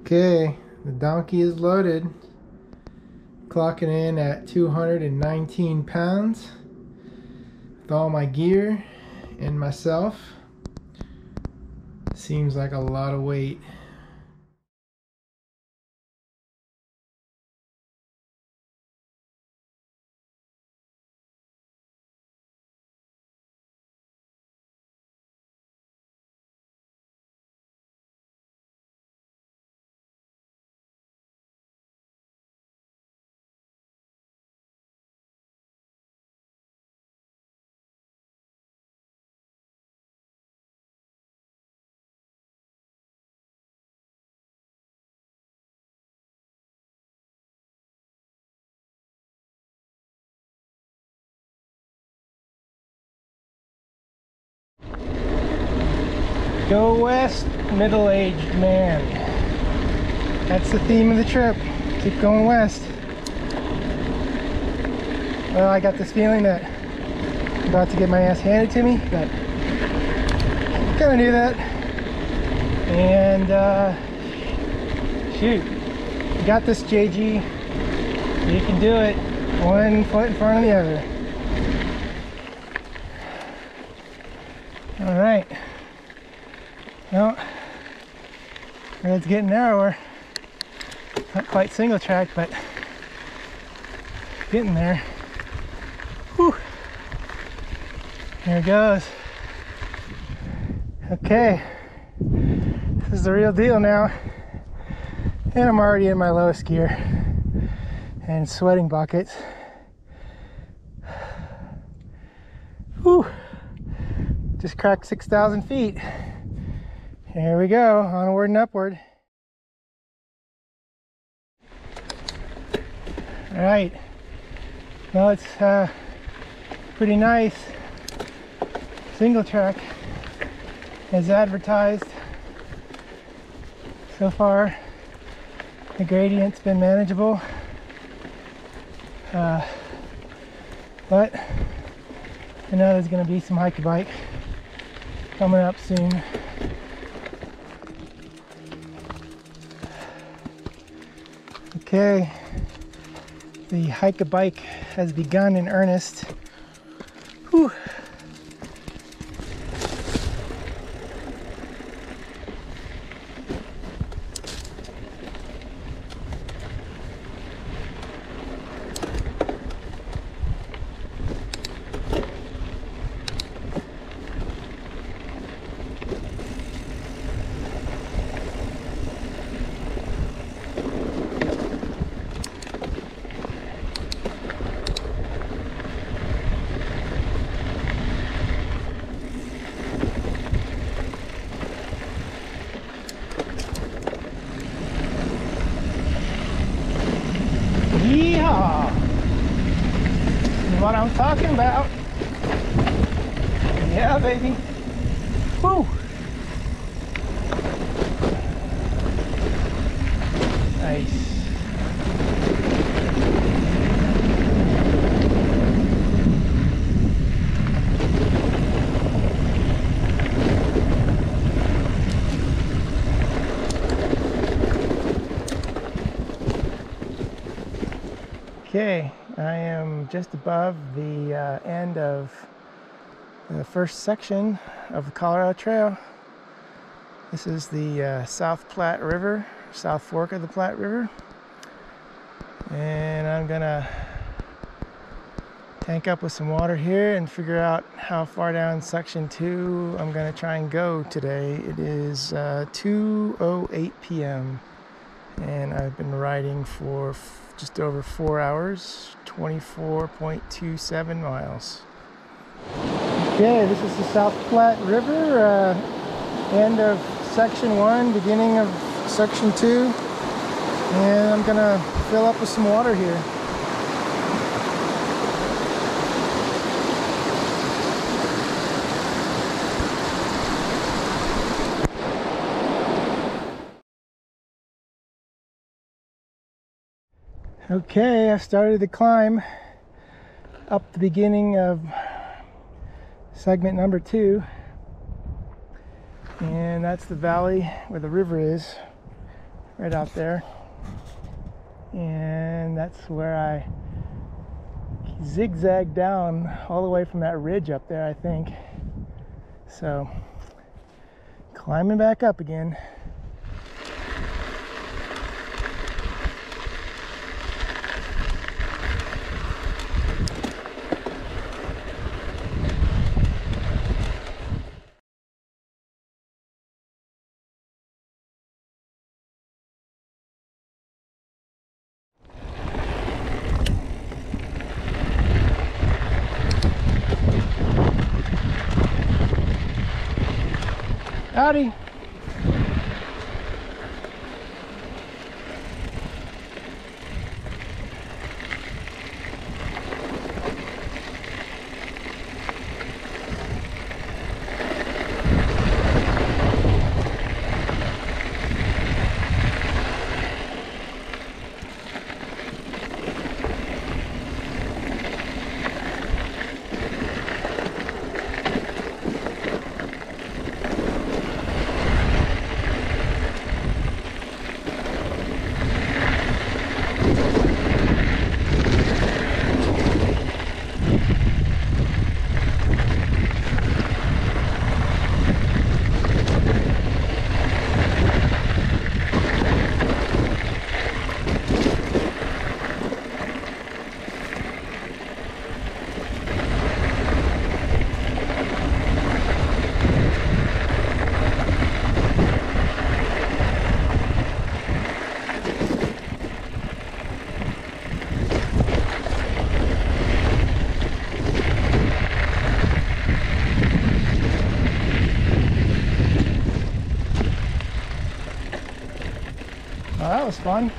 Okay, the donkey is loaded. Clocking in at 219 pounds with all my gear and myself. Seems like a lot of weight. Go west, middle-aged man. That's the theme of the trip. Keep going west. Well, I got this feeling that I'm about to get my ass handed to me, but I'm gonna that. And uh, shoot, you got this, JG. You can do it. One foot in front of the other. All right. Well, road's getting narrower. Not quite single track, but getting there. Whew. There it goes. Okay, this is the real deal now. And I'm already in my lowest gear and sweating buckets. Whew. Just cracked 6,000 feet. Here we go, onward and upward. All right, well it's uh, pretty nice. Single track as advertised. So far, the gradient's been manageable. Uh, but I know there's gonna be some hike bike coming up soon. Okay, the hike a bike has begun in earnest. Whew. Yeehaw! Is what I'm talking about. Yeah, baby. Woo! Nice. Okay, I am just above the uh, end of the first section of the Colorado Trail. This is the uh, South Platte River, South Fork of the Platte River. And I'm gonna tank up with some water here and figure out how far down section two I'm gonna try and go today. It is uh, 2.08 p.m. and I've been riding for just over four hours, 24.27 miles. Okay, this is the South Platte River, uh, end of section one, beginning of section two. And I'm gonna fill up with some water here. Okay, I started the climb up the beginning of segment number two. And that's the valley where the river is. right out there. And that's where I zigzagged down all the way from that ridge up there, I think. So, climbing back up again. Fun.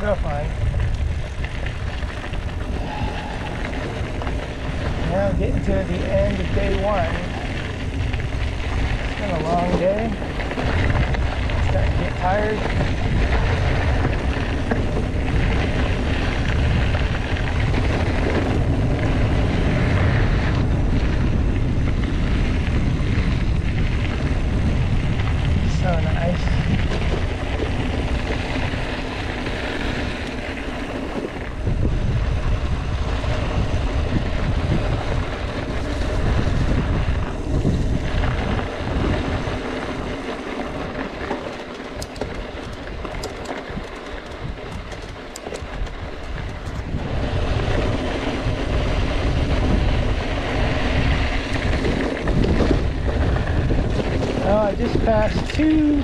So fun. Now getting to the end of day one. It's been a long day. Starting to get tired. So nice. Well, I just passed two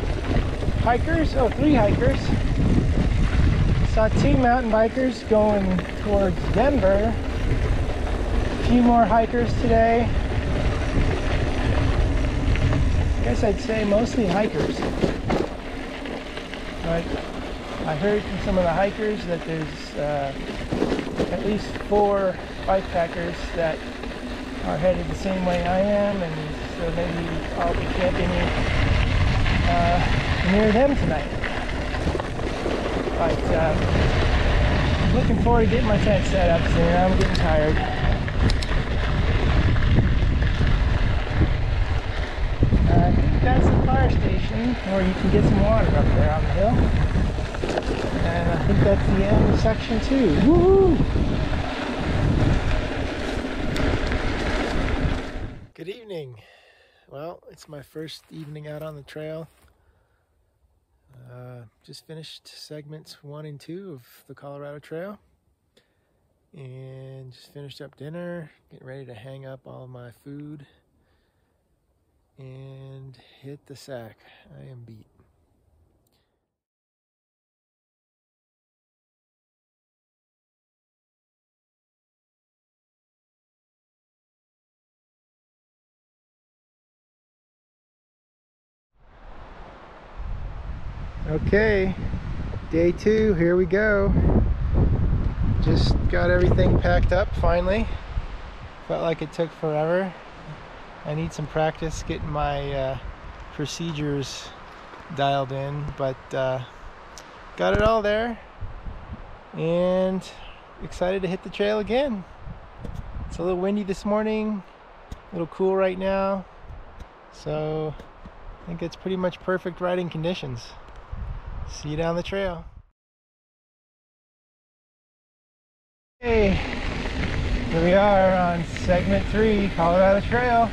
hikers, oh, three hikers. Saw two mountain bikers going towards Denver. A few more hikers today. I guess I'd say mostly hikers. But I heard from some of the hikers that there's uh, at least four bike packers that are headed the same way I am, and so maybe I'll be camping uh, near them tonight. But uh, looking forward to getting my tent set up soon. I'm getting tired. Uh, I think that's the fire station, where you can get some water up there on the hill. And I think that's the end of section two. Woohoo! Good evening. Well, it's my first evening out on the trail. Uh, just finished segments one and two of the Colorado Trail. And just finished up dinner, getting ready to hang up all my food and hit the sack. I am beat. Okay, day two, here we go. Just got everything packed up finally. Felt like it took forever. I need some practice getting my uh, procedures dialed in, but uh, got it all there and excited to hit the trail again. It's a little windy this morning, a little cool right now, so I think it's pretty much perfect riding conditions. See you down the trail. Hey, here we are on segment three, Colorado Trail.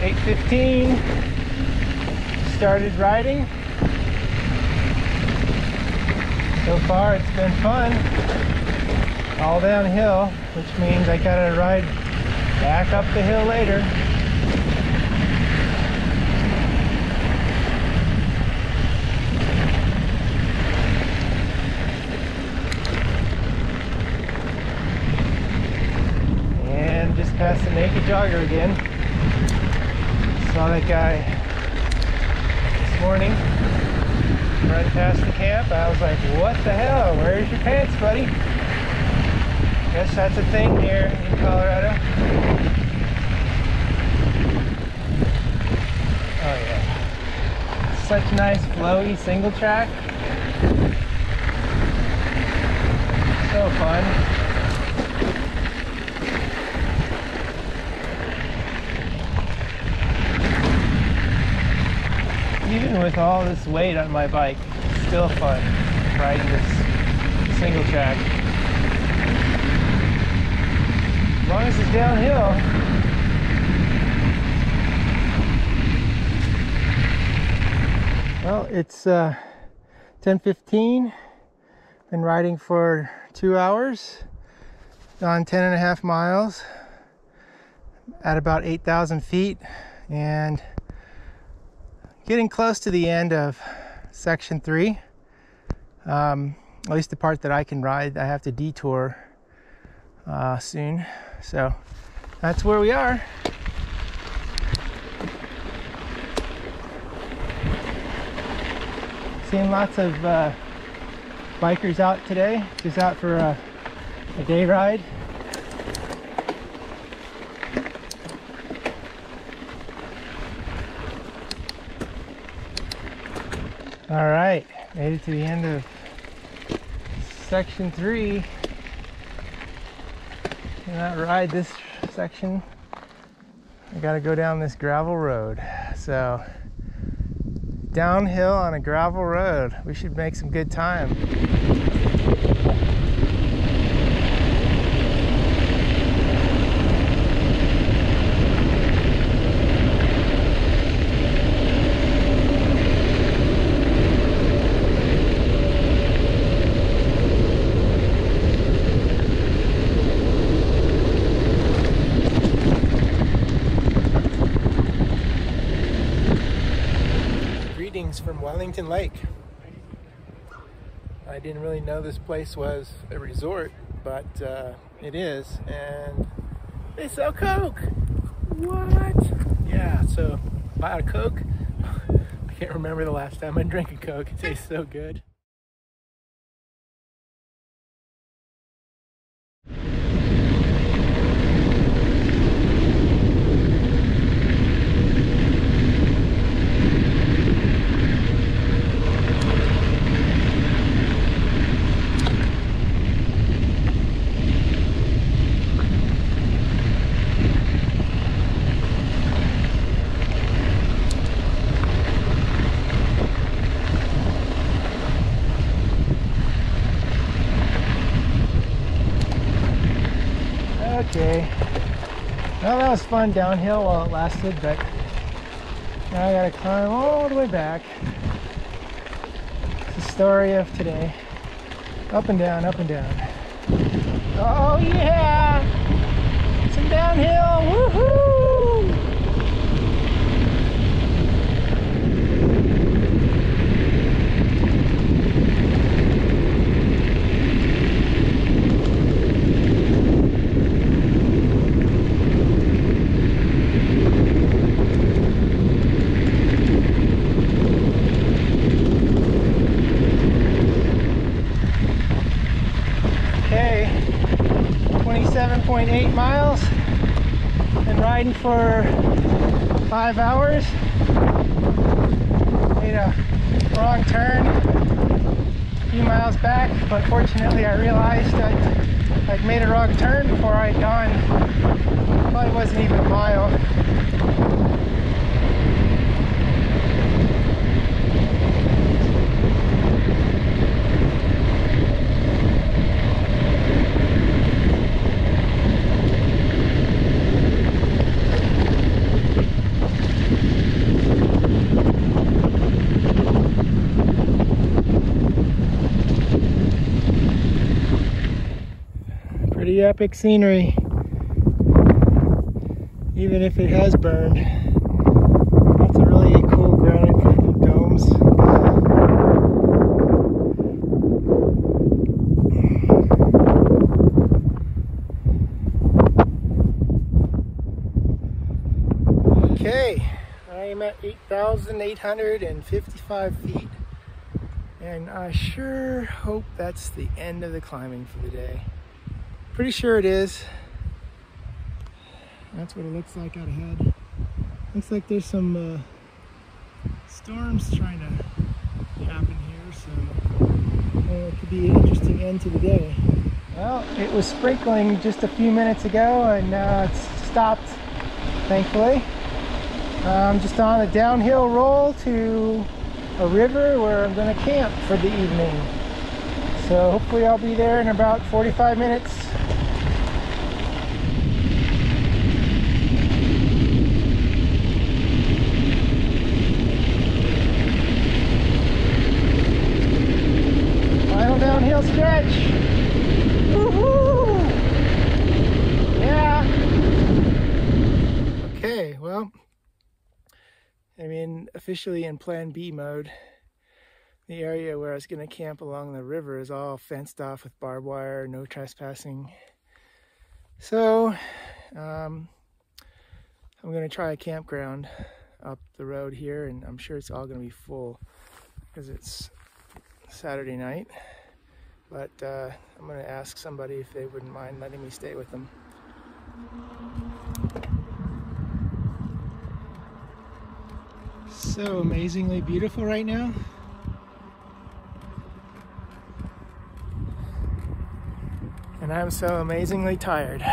8.15, started riding. So far it's been fun, all downhill, which means I gotta ride back up the hill later. Past the naked jogger again. Saw that guy this morning run past the camp. I was like, what the hell? Where's your pants, buddy? Guess that's a thing here in Colorado. Oh yeah. Such nice flowy single track. So fun. Even with all this weight on my bike, it's still fun riding this single track. As long as it's downhill. Well, it's uh, 10.15. Been riding for two hours on 10 and a half miles at about 8,000 feet and getting close to the end of section three. Um, at least the part that I can ride. I have to detour uh, soon. So that's where we are. Seeing lots of uh, bikers out today, just out for a, a day ride. All right, made it to the end of section three. Cannot ride this section. I gotta go down this gravel road. So, downhill on a gravel road. We should make some good time. Wellington Lake. I didn't really know this place was a resort, but uh, it is, and they sell Coke. What? Yeah, so buy a Coke. I can't remember the last time I drank a Coke. It tastes so good. Okay. Well, that was fun downhill while it lasted, but now I gotta climb all the way back. It's the story of today. Up and down, up and down. Oh yeah! Some downhill, woohoo! 1.8 miles. Been riding for five hours. Made a wrong turn a few miles back, but fortunately I realized that I'd made a wrong turn before I'd gone. Probably wasn't even a mile. Epic scenery, even if it has burned. That's a really cool granite domes. Okay, I am at 8,855 feet and I sure hope that's the end of the climbing for the day. Pretty sure it is. That's what it looks like out ahead. Looks like there's some uh, storms trying to happen here, so uh, it could be an interesting end to the day. Well, it was sprinkling just a few minutes ago and uh, it's stopped, thankfully. I'm just on a downhill roll to a river where I'm going to camp for the evening. So hopefully I'll be there in about 45 minutes. Final downhill stretch. Yeah. Okay, well, I'm in officially in plan B mode. The area where I was going to camp along the river is all fenced off with barbed wire, no trespassing. So, um, I'm going to try a campground up the road here, and I'm sure it's all going to be full because it's Saturday night. But uh, I'm going to ask somebody if they wouldn't mind letting me stay with them. So amazingly beautiful right now. And I'm so amazingly tired.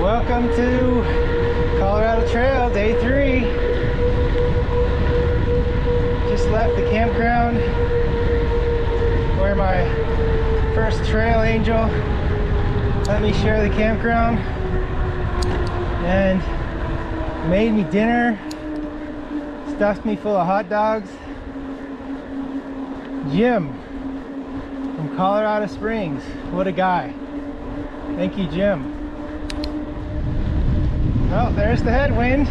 Welcome to Colorado Trail, day three. Just left the campground where my first trail angel let me share the campground and made me dinner, stuffed me full of hot dogs. Jim from Colorado Springs, what a guy. Thank you, Jim. Oh, there's the headwind.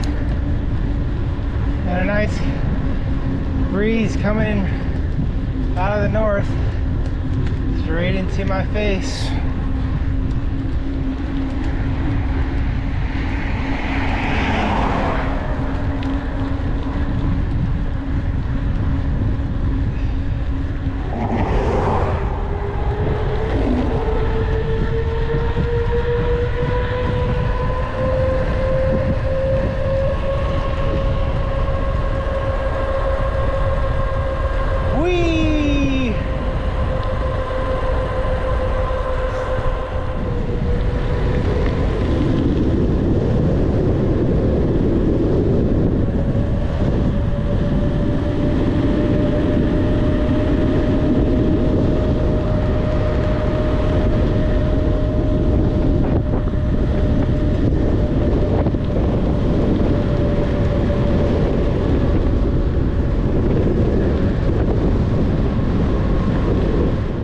And a nice breeze coming out of the north straight into my face. Whee!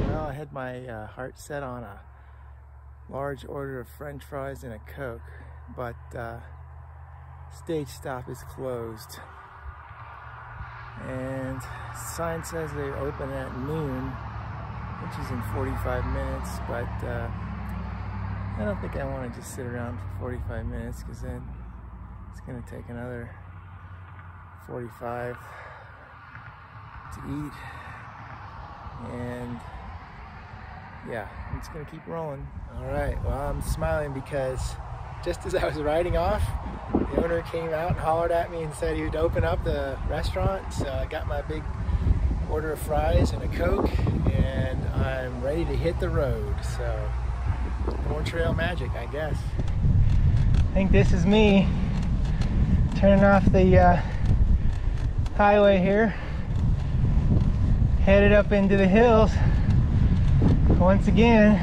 Well, I had my uh, heart set on a large order of french fries and a Coke, but uh, stage stop is closed. And sign says they open at noon, which is in 45 minutes, but uh, I don't think I want to just sit around for 45 minutes because then it's going to take another 45 to eat. And yeah, going to keep rolling. All right, well, I'm smiling because just as I was riding off, the owner came out and hollered at me and said he would open up the restaurant. So I got my big order of fries and a Coke, and I'm ready to hit the road. So more trail magic, I guess. I think this is me turning off the uh, highway here, headed up into the hills once again,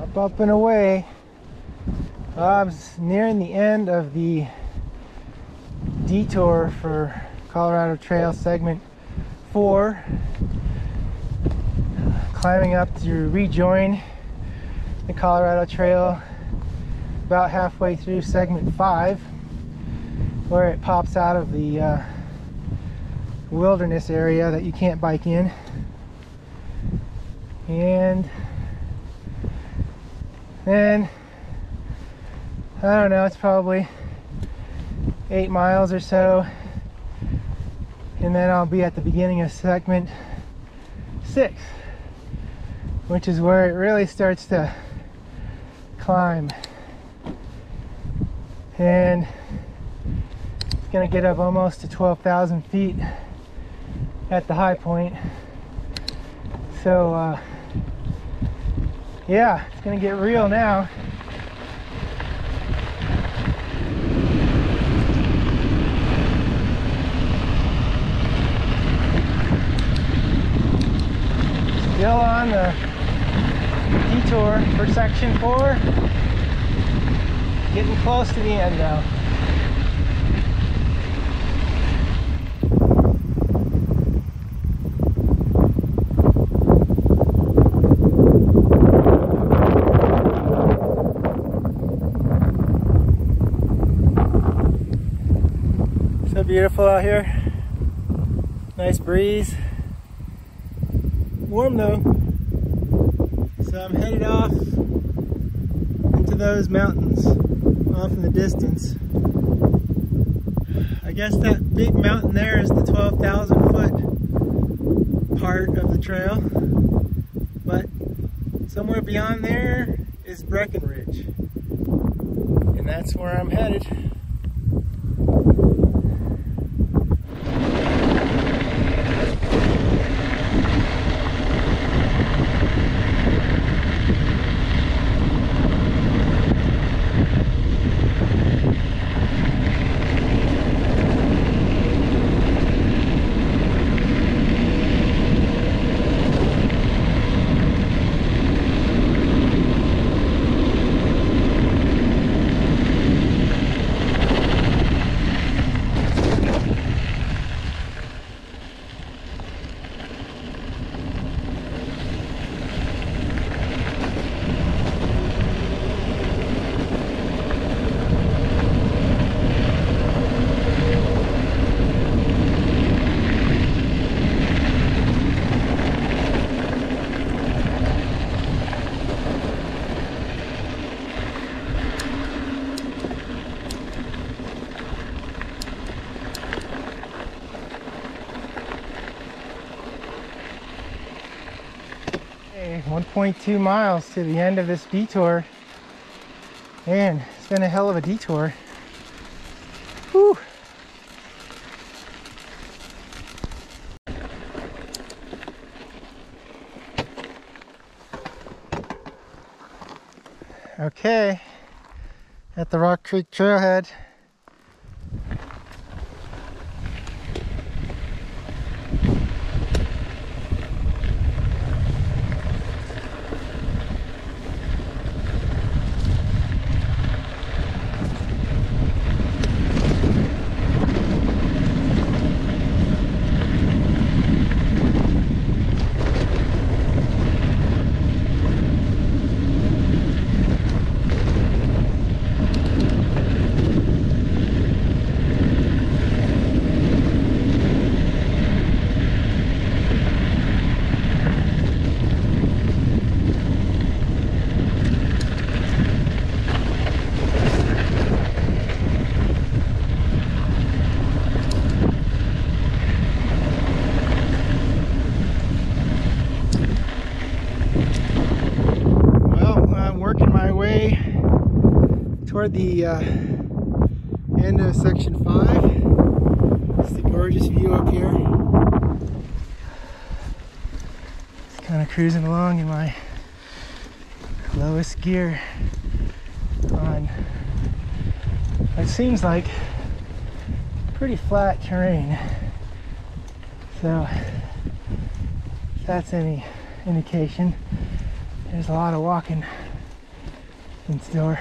up, up and away. Bob's nearing the end of the detour for Colorado Trail segment four. Climbing up to rejoin the Colorado Trail about halfway through segment five, where it pops out of the uh, wilderness area that you can't bike in. And then I don't know, it's probably eight miles or so. And then I'll be at the beginning of segment six, which is where it really starts to climb. And it's gonna get up almost to 12,000 feet at the high point. So, uh, yeah, it's gonna get real now. Still on the detour for section four. Getting close to the end now. So beautiful out here. Nice breeze. Warm though. So I'm headed off into those mountains off in the distance. I guess that big mountain there is the 12,000 foot part of the trail. But somewhere beyond there is Breckenridge. And that's where I'm headed. 1.2 miles to the end of this detour. Man, it's been a hell of a detour. Whew. Okay, at the Rock Creek Trailhead. The uh, end of section five. It's the gorgeous view up here. Just kind of cruising along in my lowest gear on what seems like pretty flat terrain. So if that's any indication, there's a lot of walking in store.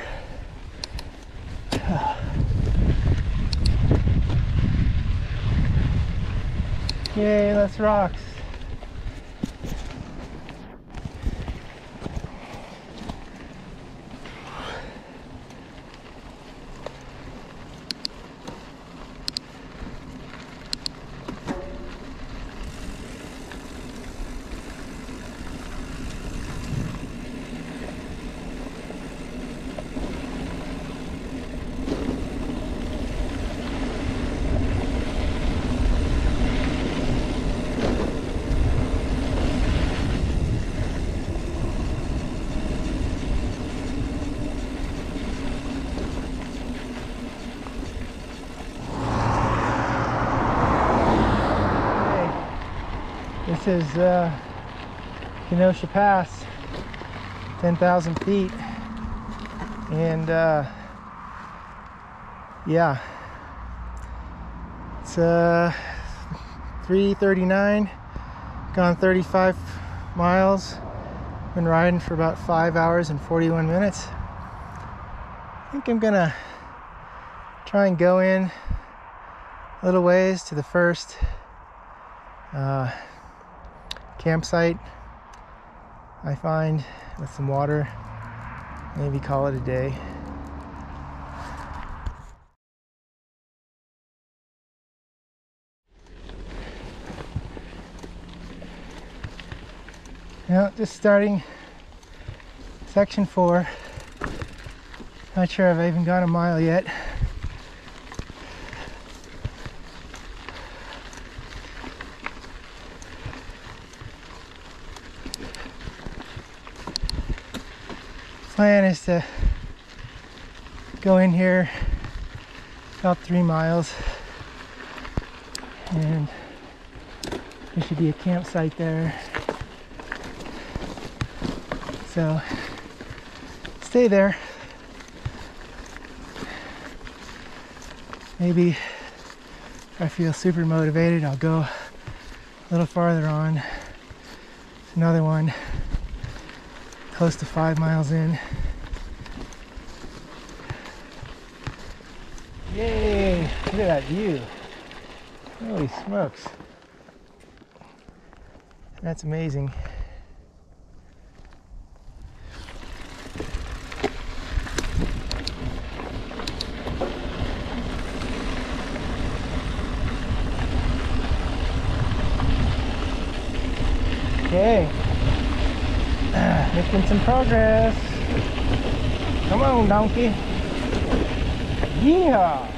Yay, that's rocks. Hey, this is uh, Kenosha Pass, 10,000 feet. And uh, yeah, it's uh, 339, gone 35 miles, been riding for about five hours and 41 minutes. I think I'm gonna try and go in a little ways to the first uh, campsite I find with some water. Maybe call it a day. Now, just starting section four. Not sure I've even gone a mile yet. Plan is to go in here about three miles. And there should be a campsite there. So stay there. Maybe if I feel super motivated I'll go a little farther on. Another one close to five miles in. Yay! Look at that view. Holy smokes. That's amazing. Okay ah, making some progress. Come on, donkey. Yeah.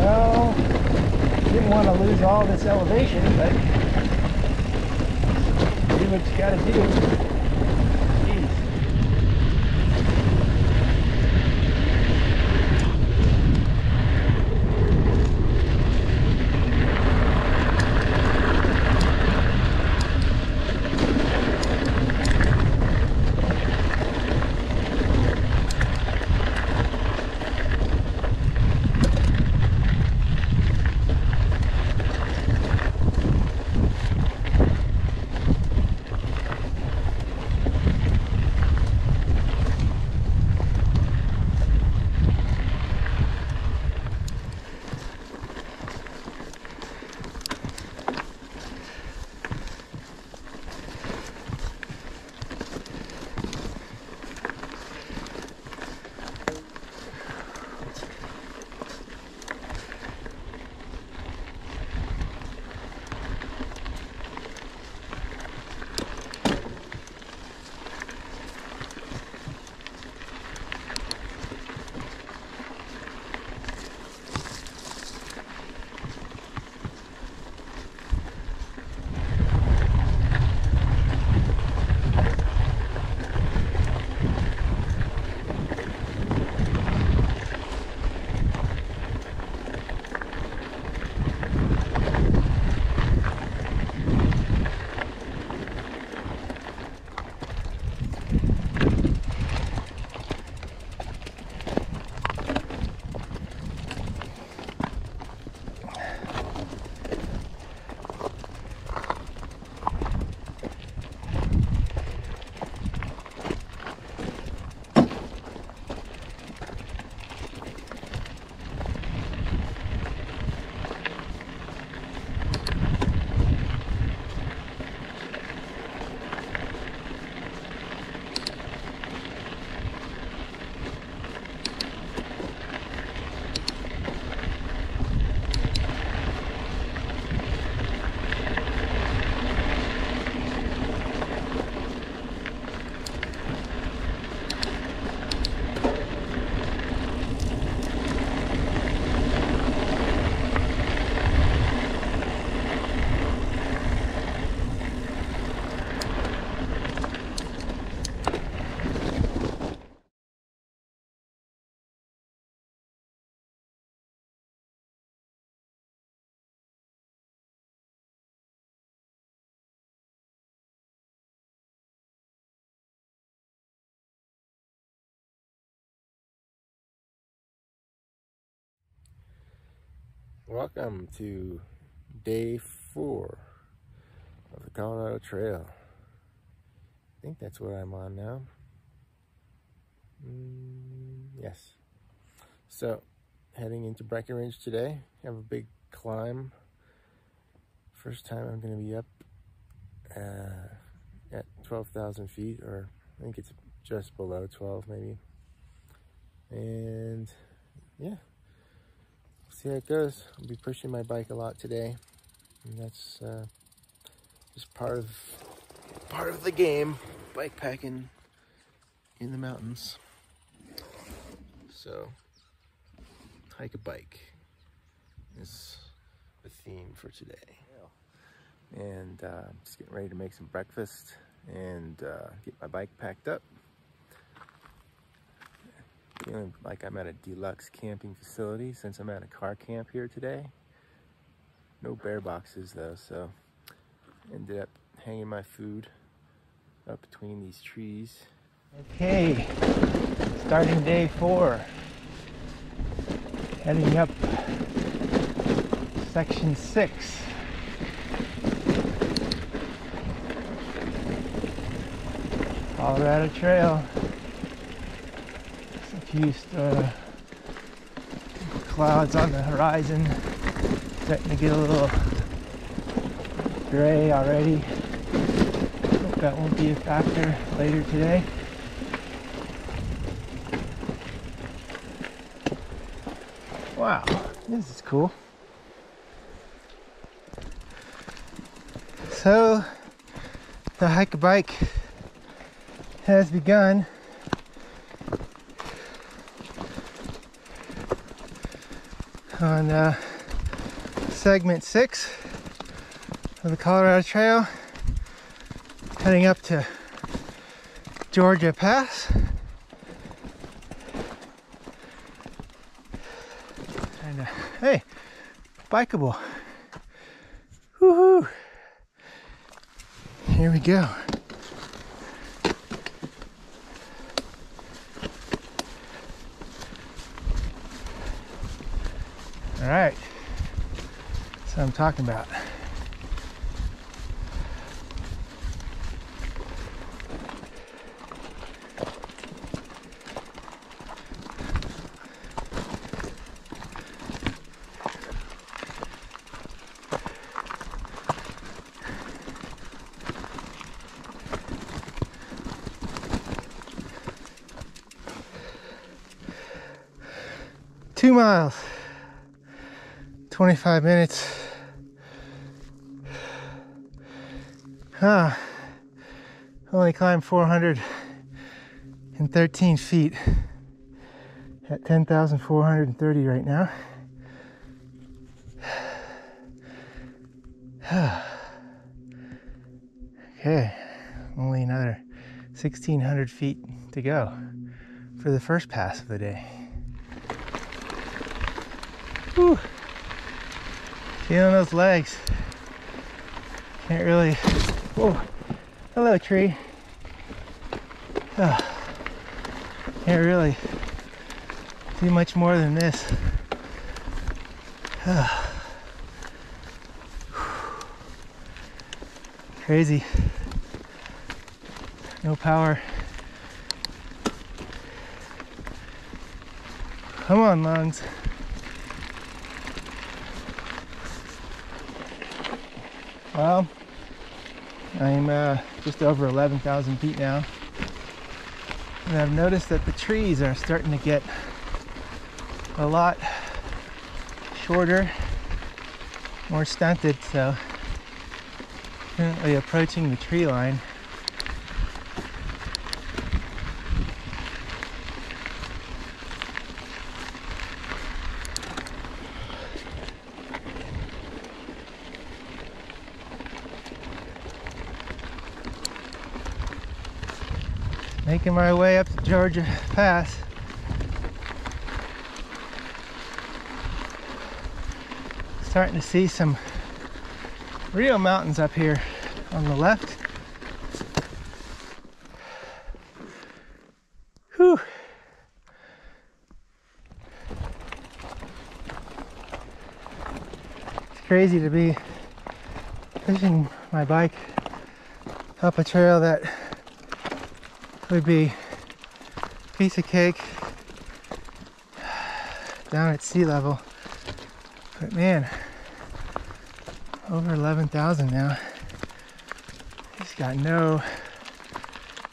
Well, didn't want to lose all this elevation, Welcome to day four of the Colorado Trail. I think that's what I'm on now. Mm, yes. So, heading into Breckenridge today. Have a big climb. First time I'm going to be up uh, at 12,000 feet, or I think it's just below 12 maybe. And yeah, see how it goes. I'll be pushing my bike a lot today. And that's uh, just part of part of the game, bike packing in the mountains. So, hike a bike is the theme for today. And uh, just getting ready to make some breakfast and uh, get my bike packed up. Feeling like I'm at a deluxe camping facility since I'm at a car camp here today. No bear boxes though, so ended up hanging my food up between these trees. Okay, starting day four. Heading up section six. Colorado Trail few uh, clouds on the horizon. Starting to get a little gray already. Hope that won't be a factor later today. Wow, this is cool. So, the hike a bike has begun. On uh, segment six of the Colorado Trail, heading up to Georgia Pass. And uh, hey, bikeable. Woohoo! Here we go. All right. That's what I'm talking about. Two miles. 25 minutes. Ah, only climbed 413 feet at 10,430 right now. okay, only another 1,600 feet to go for the first pass of the day. Whew. Feeling those legs. Can't really. Whoa. Hello, tree. Oh, can't really do much more than this. Oh. Crazy. No power. Come on, lungs. Well, I'm uh, just over 11,000 feet now. And I've noticed that the trees are starting to get a lot shorter, more stunted, so currently approaching the tree line. Making my way up to Georgia Pass. Starting to see some real mountains up here on the left. Whew. It's crazy to be pushing my bike up a trail that would be piece of cake down at sea level. But man, over 11,000 now. He's got no,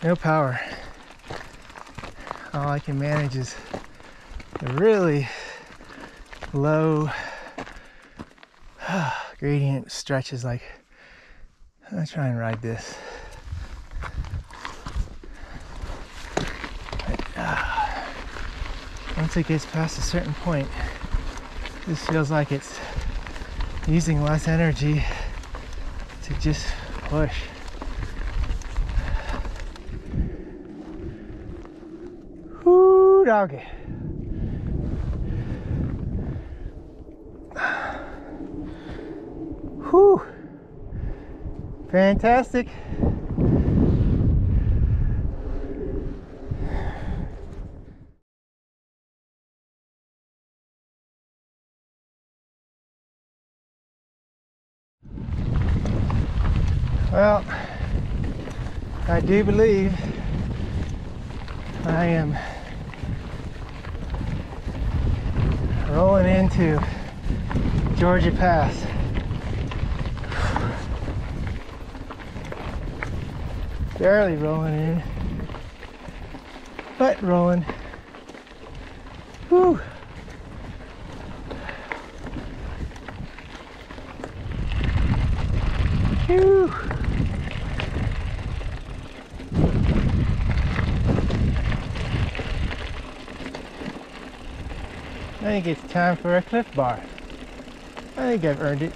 no power. All I can manage is a really low gradient stretches like I'm gonna try and ride this. But, uh, once it gets past a certain point, this feels like it's using less energy to just push. Whoo, doggy. Whew. Fantastic. Well, I do believe I am rolling into Georgia Pass. Barely rolling in, but rolling. Whew. Phew. I think it's time for a Clif Bar. I think I've earned it.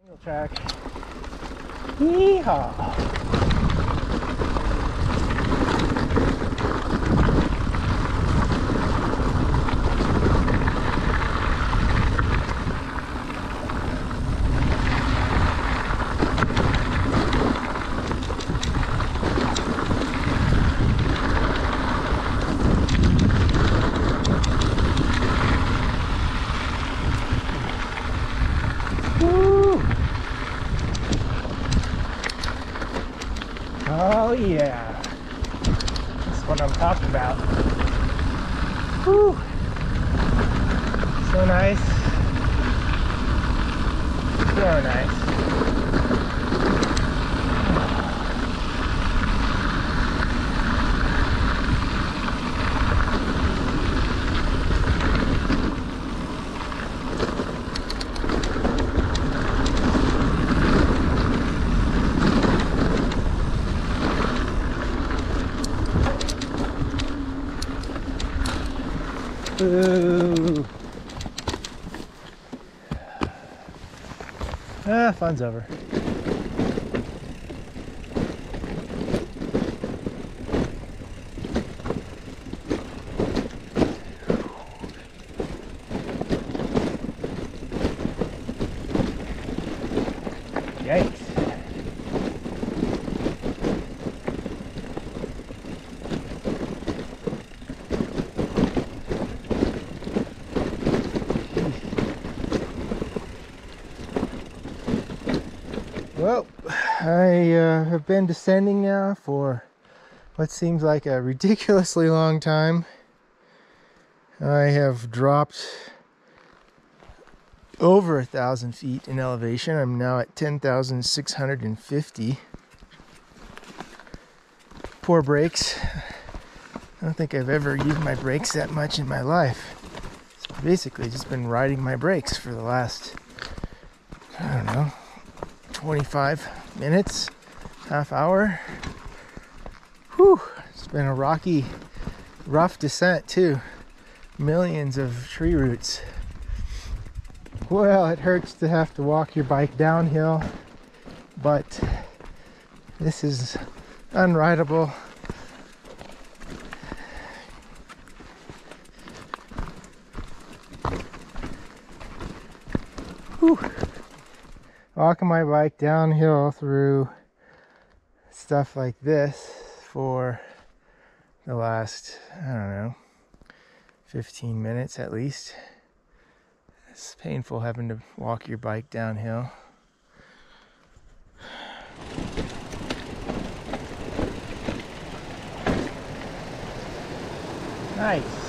Single track. Yeehaw! Woo! Oh yeah. That's what I'm talking about. Woo! So nice. So nice. Ooh. Ah, fun's over. Yikes. Well, I uh, have been descending now for what seems like a ridiculously long time. I have dropped over a thousand feet in elevation. I'm now at 10,650. Poor brakes. I don't think I've ever used my brakes that much in my life. So basically, just been riding my brakes for the last, I don't know, 25 minutes, half hour. Whew, it's been a rocky, rough descent too. Millions of tree roots. Well, it hurts to have to walk your bike downhill, but this is unrideable. Whew walking my bike downhill through stuff like this for the last, I don't know, 15 minutes at least. It's painful having to walk your bike downhill. Nice.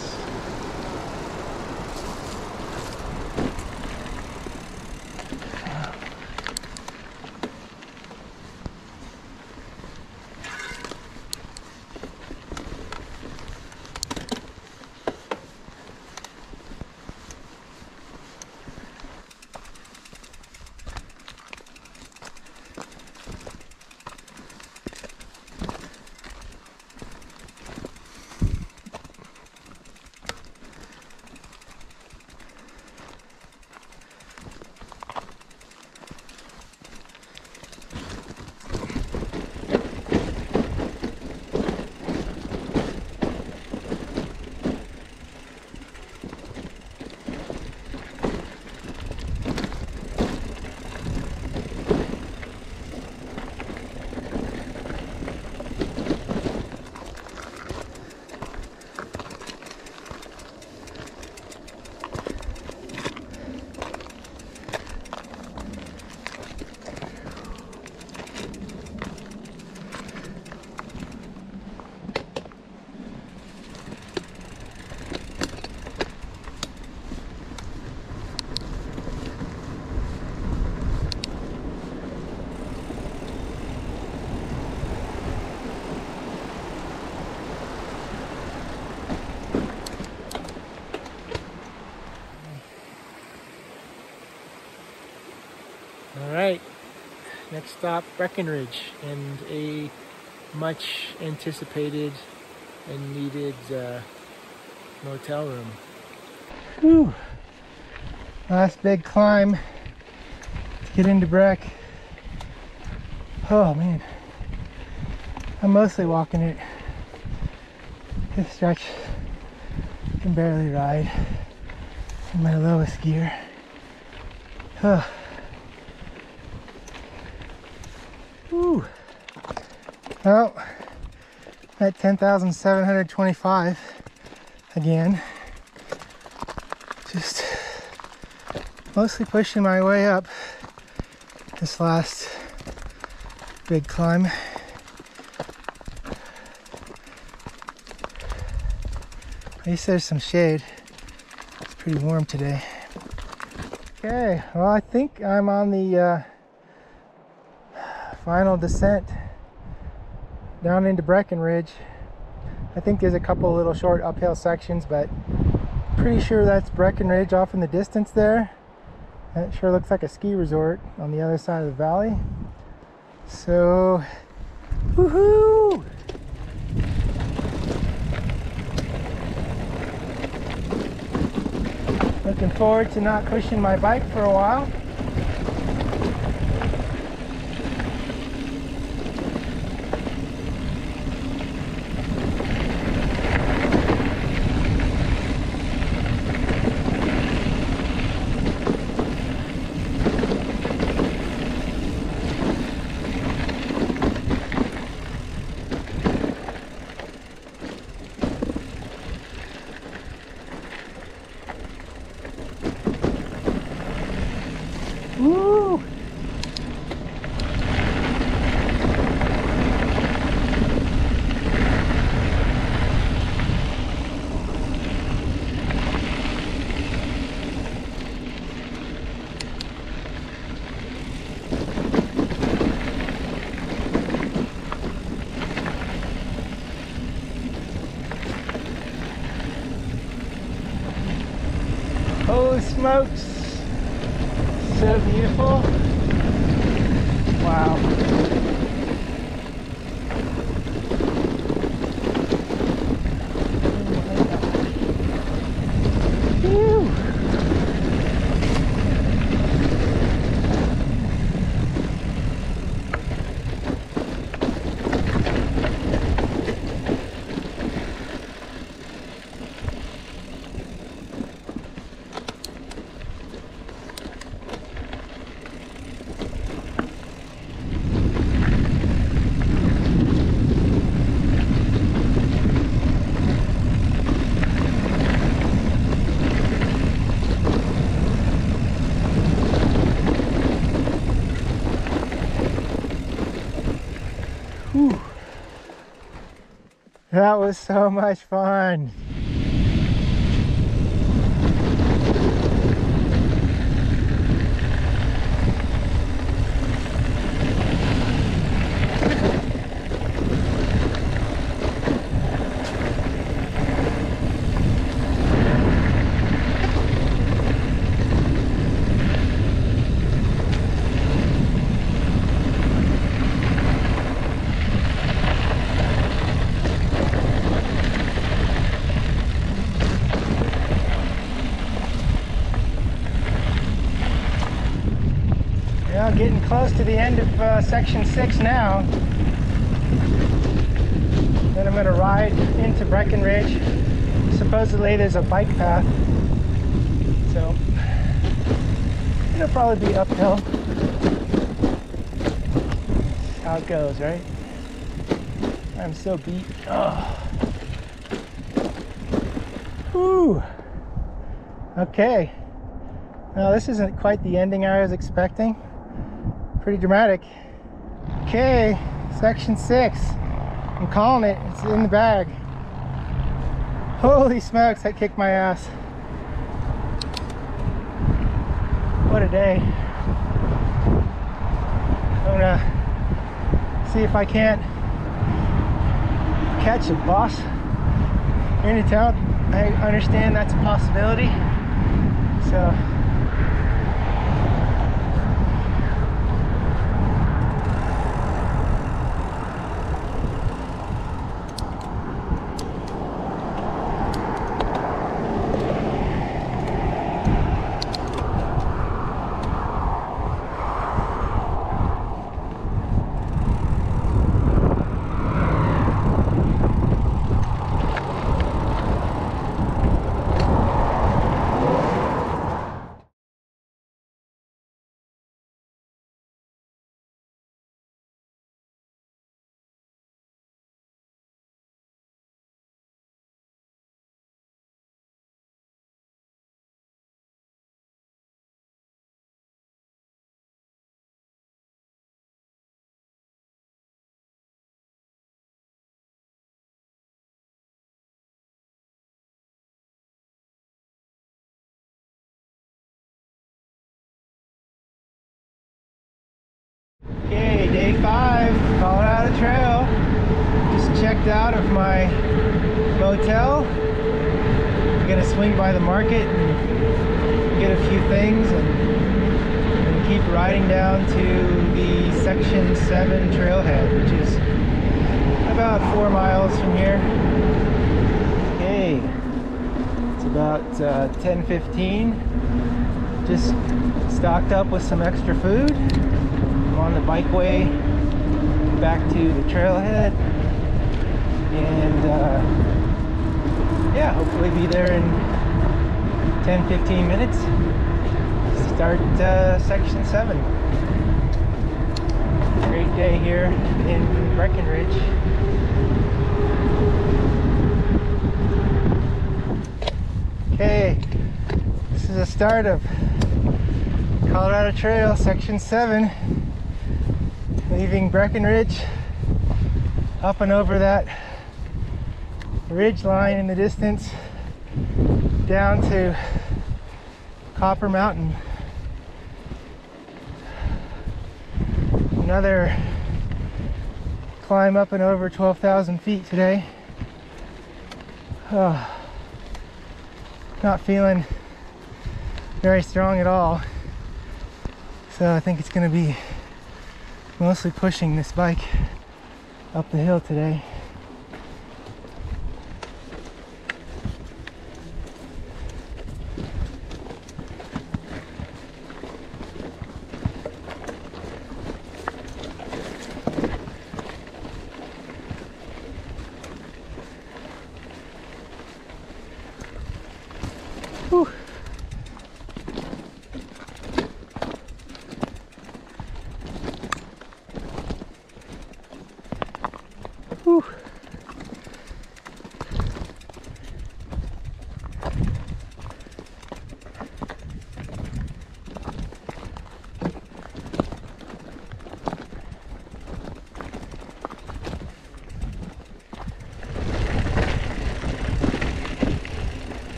All right, next stop Breckenridge and a much anticipated and needed uh, motel room. Whew. Last big climb to get into Breck. Oh man, I'm mostly walking it. This stretch can barely ride in my lowest gear. Oh. Whew. Well, at 10,725 again. Just mostly pushing my way up this last big climb. At least there's some shade. It's pretty warm today. Okay, well I think I'm on the uh, final descent down into Breckenridge. I think there's a couple little short uphill sections, but pretty sure that's Breckenridge off in the distance there. That sure looks like a ski resort on the other side of the valley. So, woohoo! Looking forward to not pushing my bike for a while. That was so much fun. Well, getting close to the end of uh, section six now. Then I'm gonna ride into Breckenridge. Supposedly there's a bike path. So it'll probably be uphill. That's how it goes, right? I'm so beat. Oh. Whew. Okay. Now this isn't quite the ending I was expecting pretty dramatic. Okay, section six. I'm calling it. It's in the bag. Holy smokes, that kicked my ass. What a day. I'm gonna see if I can't catch a bus here in town. I understand that's a possibility. So Okay, day five, Colorado Trail. Just checked out of my motel. I'm gonna swing by the market and get a few things and, and keep riding down to the section seven trailhead, which is about four miles from here. Okay, it's about uh, 10:15. Just stocked up with some extra food. I'm on the bikeway back to the trailhead and uh, yeah hopefully be there in 10-15 minutes. Start uh, section 7 great day here in Breckenridge. Okay this is the start of Colorado Trail section 7 leaving Breckenridge up and over that ridge line in the distance down to Copper Mountain. Another climb up and over 12,000 feet today. Oh, not feeling very strong at all. So I think it's going to be mostly pushing this bike up the hill today.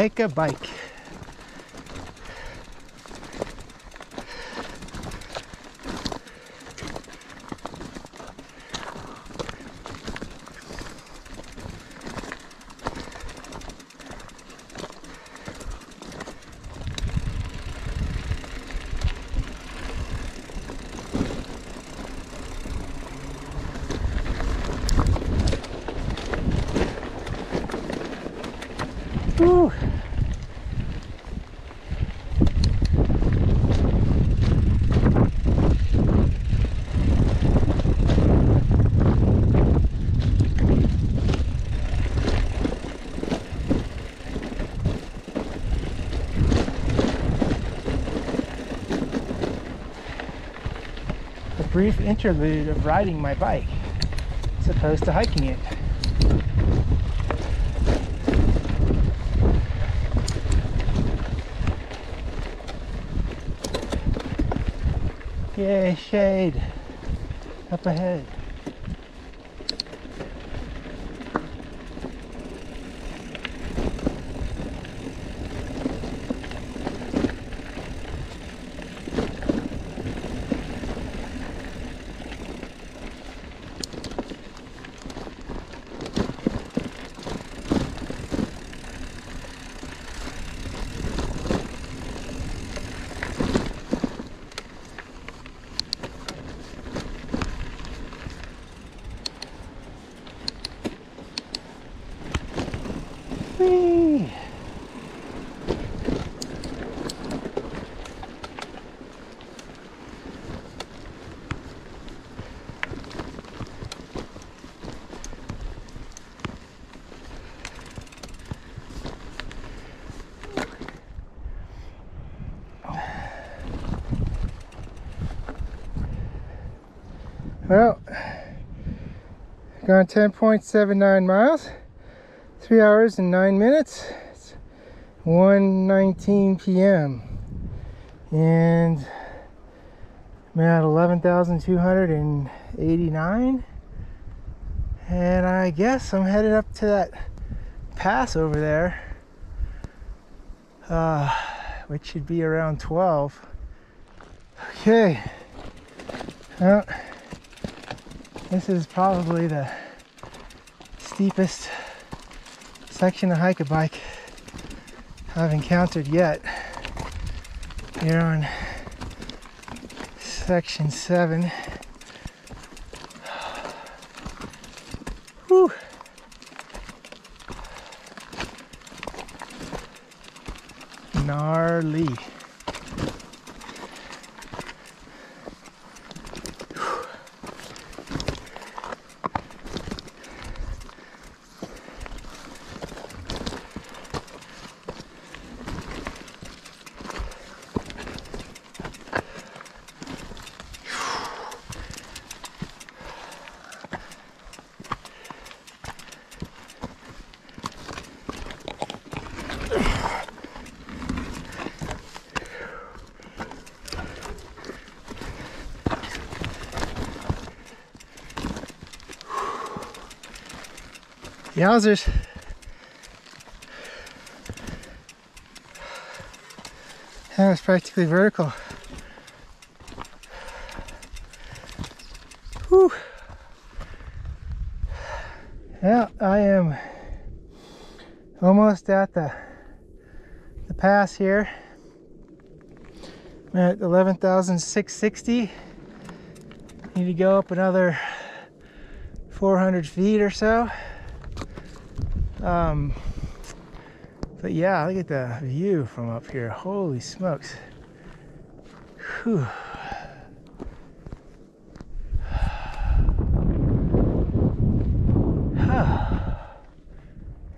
Hike a bike. Brief interlude of riding my bike as opposed to hiking it. Yay, shade. Up ahead. Well, gone 10.79 miles three hours and nine minutes. It's 1:19 p.m. and I'm at 11,289, and I guess I'm headed up to that pass over there, uh, which should be around 12. Okay. Well, this is probably the steepest section of hike a bike I've encountered yet. Here on section seven. Whew. Gnarly. Yowzers. That was practically vertical. Whew. Yeah, I am almost at the the pass here. I'm at 11,660. Need to go up another 400 feet or so. Um, but yeah, look at the view from up here. Holy smokes. Whew.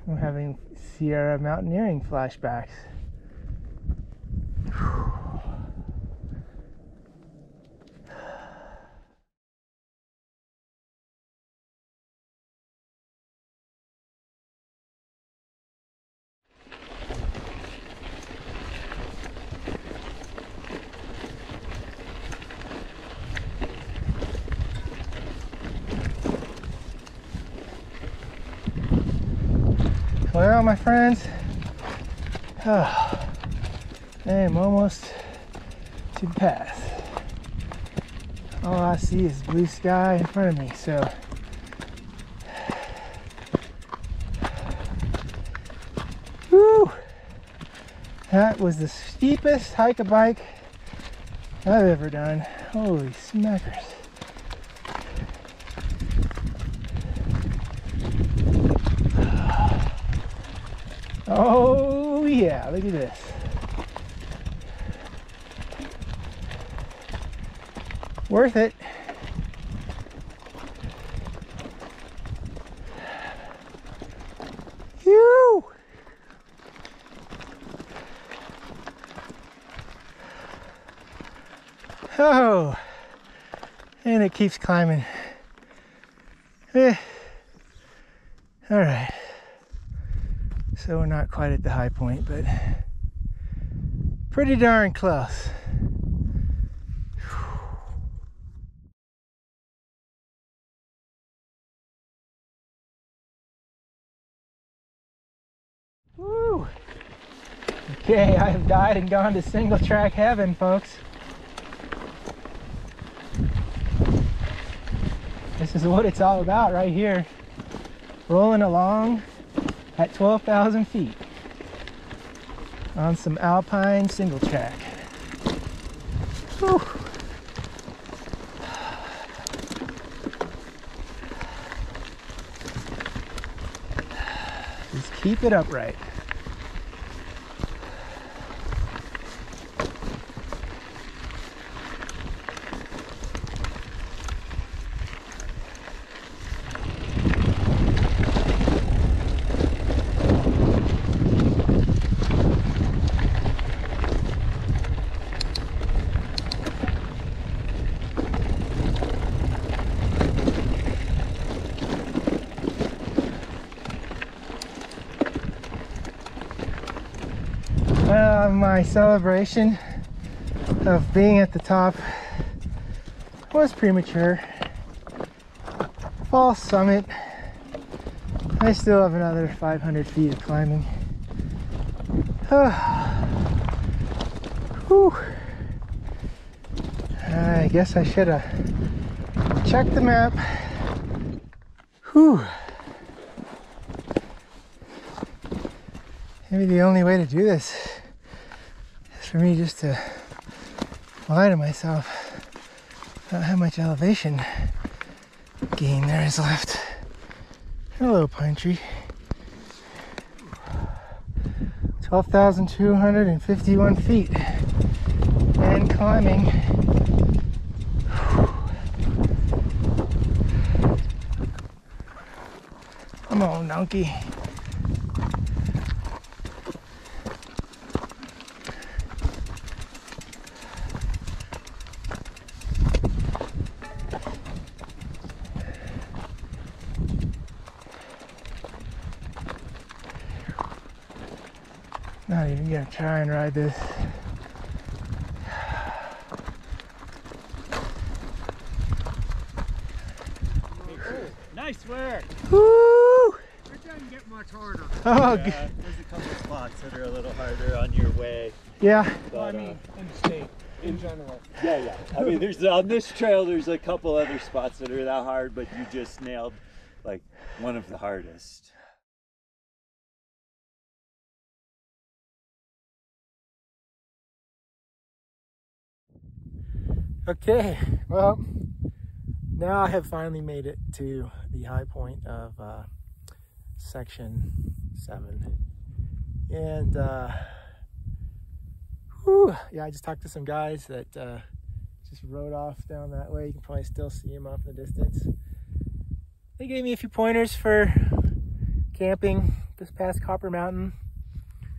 I'm having Sierra mountaineering flashbacks. Well, my friends, Oh, I'm almost to the path. All I see is blue sky in front of me, so Woo! That was the steepest hike a bike I've ever done. Holy smackers. Oh yeah, look at this. Worth it. Phew! Oh, and it keeps climbing. Eh. All right. So we're not quite at the high point, but pretty darn close. Woo! Okay, I have died and gone to single track heaven, folks. This is what it's all about right here. Rolling along at 12,000 feet on some alpine single track. Whew. Just keep it upright. uh, my celebration of being at the top was premature. False summit. I still have another 500 feet of climbing. Whew. I guess I should have checked the map. Whew. Maybe the only way to do this is for me just to lie to myself about how much elevation gain there is left. Hello, pine tree. 12,251 feet and climbing. Come on, donkey. Not even gonna try and ride this. Nice work. Woo! It doesn't get much harder. Oh, Yeah, there's a couple spots that are a little harder on your way. yeah. But, I uh, in the state, in general. yeah, yeah. I mean, there's on this trail. There's a couple other spots that are that hard, but you just nailed like one of the hardest. Okay, well, now I have finally made it to the high point of uh, section seven. And, uh, whew, yeah, I just talked to some guys that uh, just rode off down that way. You can probably still see them off in the distance. They gave me a few pointers for camping this past Copper Mountain.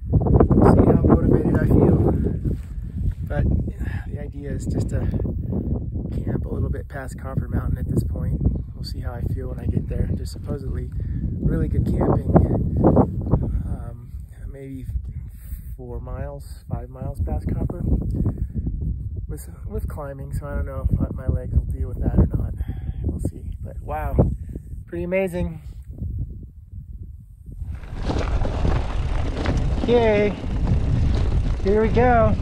See how motivated I feel. But the idea is just to camp a little bit past Copper Mountain at this point. We'll see how I feel when I get there. There's supposedly really good camping, um, maybe four miles, five miles past Copper with, with climbing. So I don't know if my legs will deal with that or not. We'll see. But wow, pretty amazing. Yay, here we go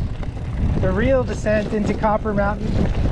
the real descent into Copper Mountain.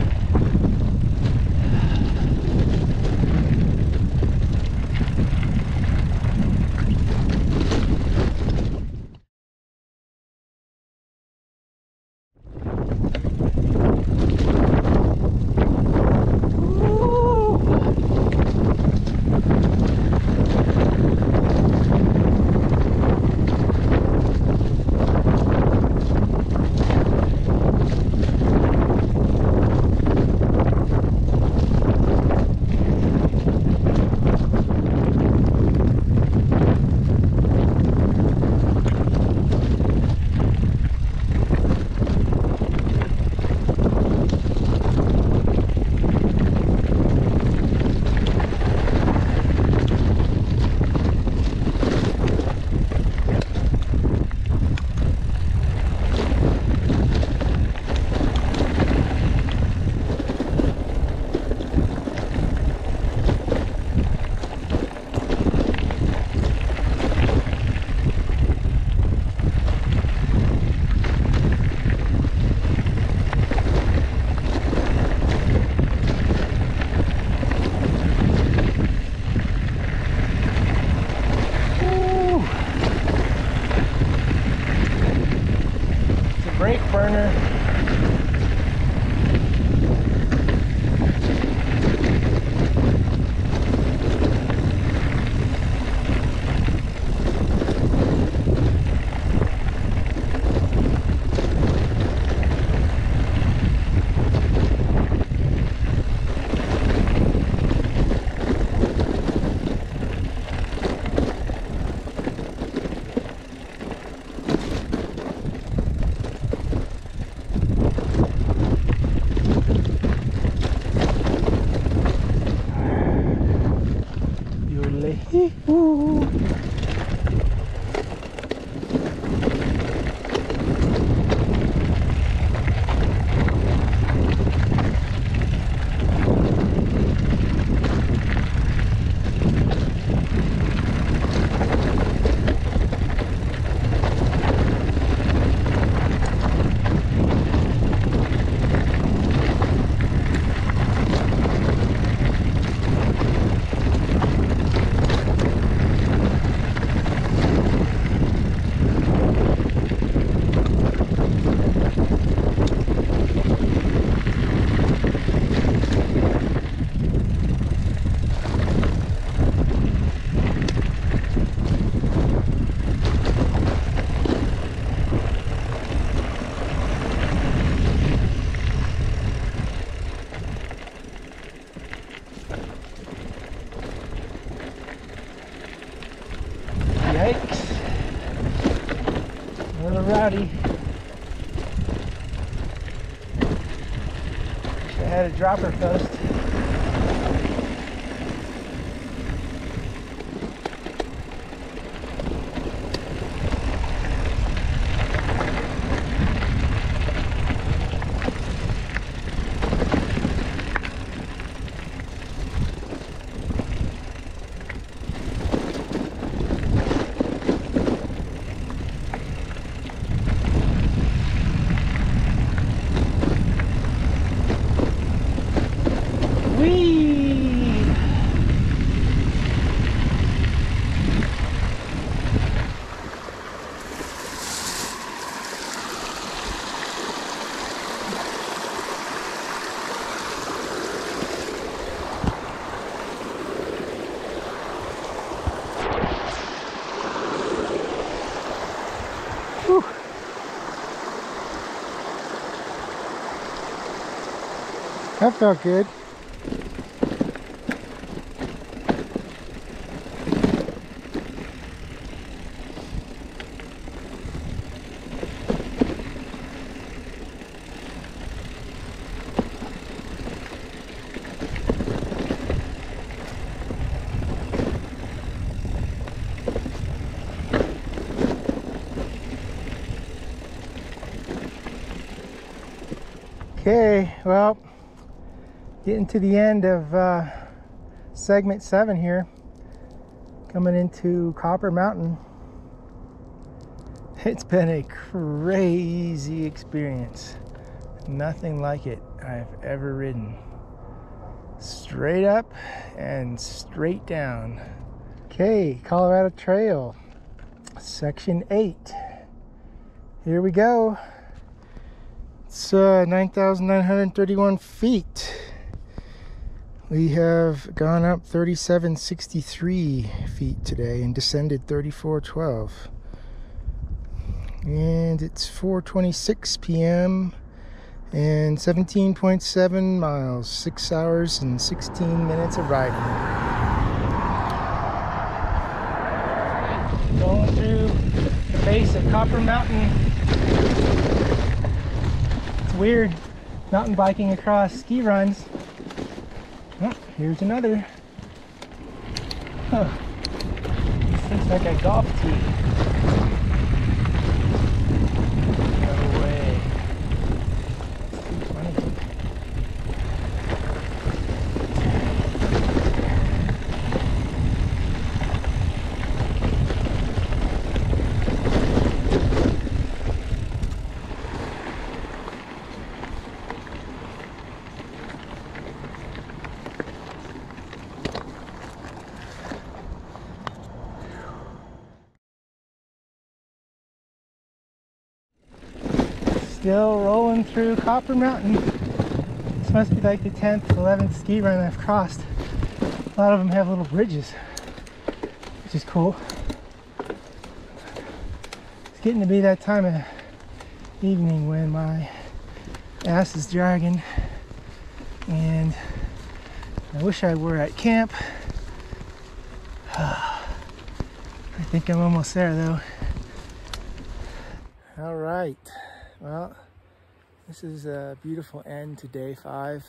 dropper post. That felt good. Okay, well, Getting to the end of uh, segment seven here, coming into Copper Mountain. It's been a crazy experience. Nothing like it I've ever ridden. Straight up and straight down. Okay, Colorado Trail, section eight. Here we go. It's uh, 9,931 feet. We have gone up 3763 feet today and descended 3412. And it's 4:26 p.m. and 17.7 miles, 6 hours and 16 minutes of riding. Going through the base of Copper Mountain. It's weird mountain biking across ski runs. Oh, here's another. Huh. This looks like a golf tee. No way. It's too funny. Still rolling through Copper Mountain. This must be like the 10th, 11th ski run I've crossed. A lot of them have little bridges, which is cool. It's getting to be that time of evening when my ass is dragging and I wish I were at camp. I think I'm almost there though. All right. Well, this is a beautiful end to day five.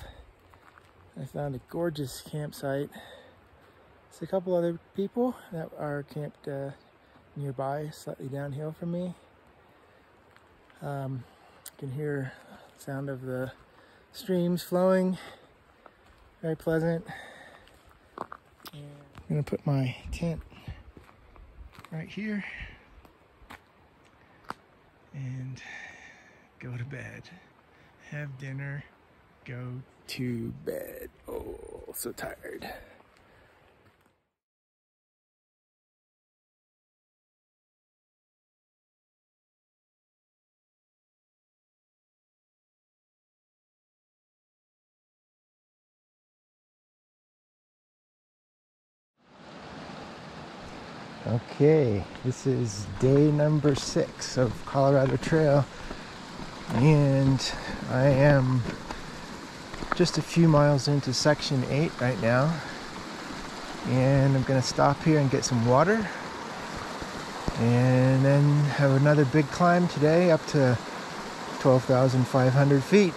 I found a gorgeous campsite. There's a couple other people that are camped uh, nearby, slightly downhill from me. Um, you can hear the sound of the streams flowing. Very pleasant. I'm gonna put my tent right here and go to bed, have dinner, go to bed. Oh, so tired. Okay, this is day number six of Colorado Trail, and I am just a few miles into section eight right now. And I'm gonna stop here and get some water, and then have another big climb today up to 12,500 feet.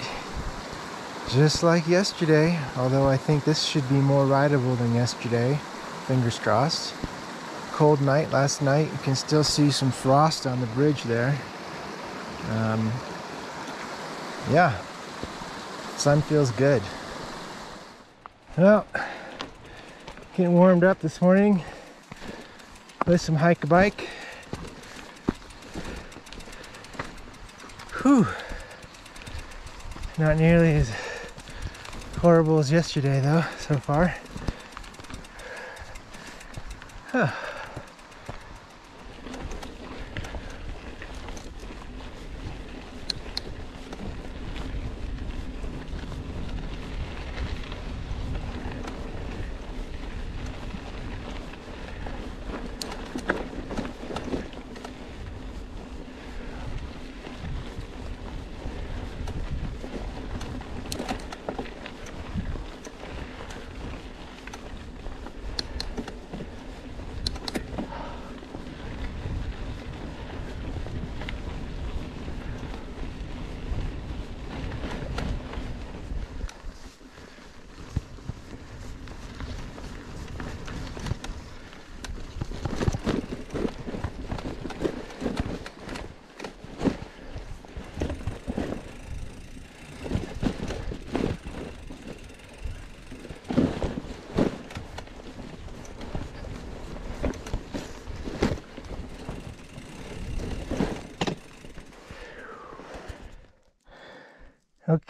Just like yesterday, although I think this should be more rideable than yesterday. Fingers crossed cold night last night. You can still see some frost on the bridge there. Um, yeah, sun feels good. Well, getting warmed up this morning with some hike a bike. Whew. Not nearly as horrible as yesterday though, so far. Huh.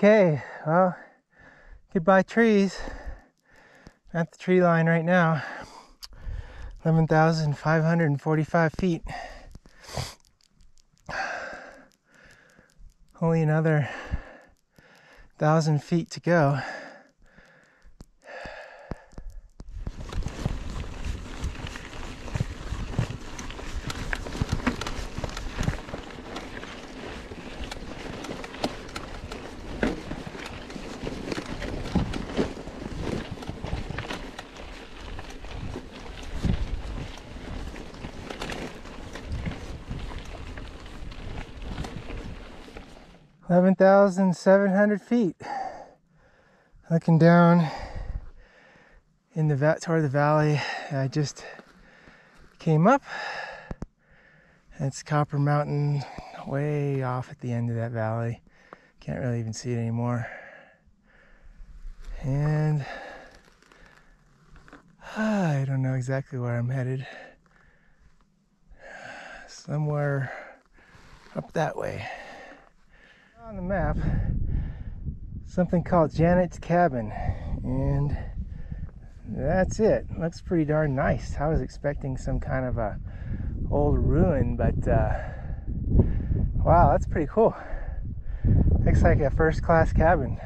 Okay, well, goodbye trees. At the tree line right now. 11,545 feet. Only another thousand feet to go. Eleven thousand seven hundred feet. Looking down in the toward the valley, I just came up. It's Copper Mountain, way off at the end of that valley. Can't really even see it anymore. And I don't know exactly where I'm headed. Somewhere up that way on the map something called Janet's Cabin, and that's it. Looks pretty darn nice. I was expecting some kind of a old ruin, but uh, wow, that's pretty cool. Looks like a first class cabin.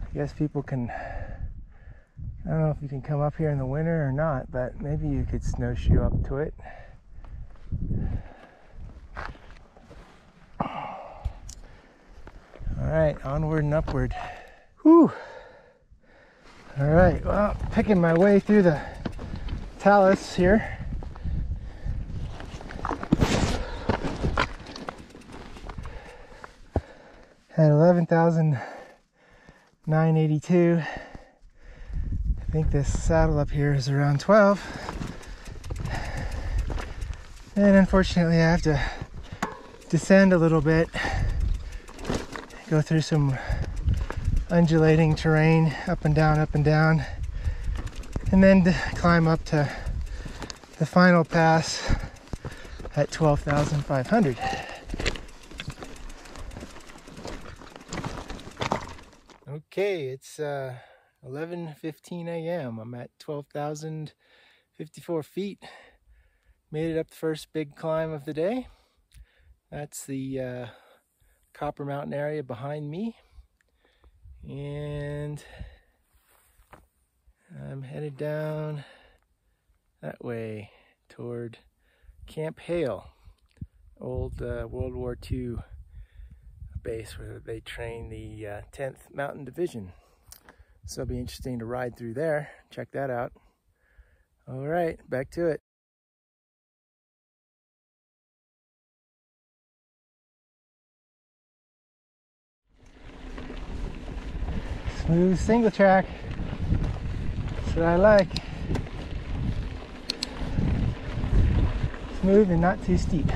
I guess people can. I don't know if you can come up here in the winter or not, but maybe you could snowshoe up to it. Right, onward and upward. Whew. All right, well, picking my way through the talus here. At 11,982. I think this saddle up here is around 12. And unfortunately, I have to descend a little bit go through some undulating terrain up and down up and down and then climb up to the final pass at 12,500 okay it's uh 11:15 a.m. I'm at 12,054 feet. Made it up the first big climb of the day. That's the uh, Copper Mountain area behind me. And I'm headed down that way toward Camp Hale, old uh, World War II base where they train the uh, 10th Mountain Division. So it'll be interesting to ride through there. Check that out. All right, back to it. Smooth single track. That's what I like. Smooth and not too steep.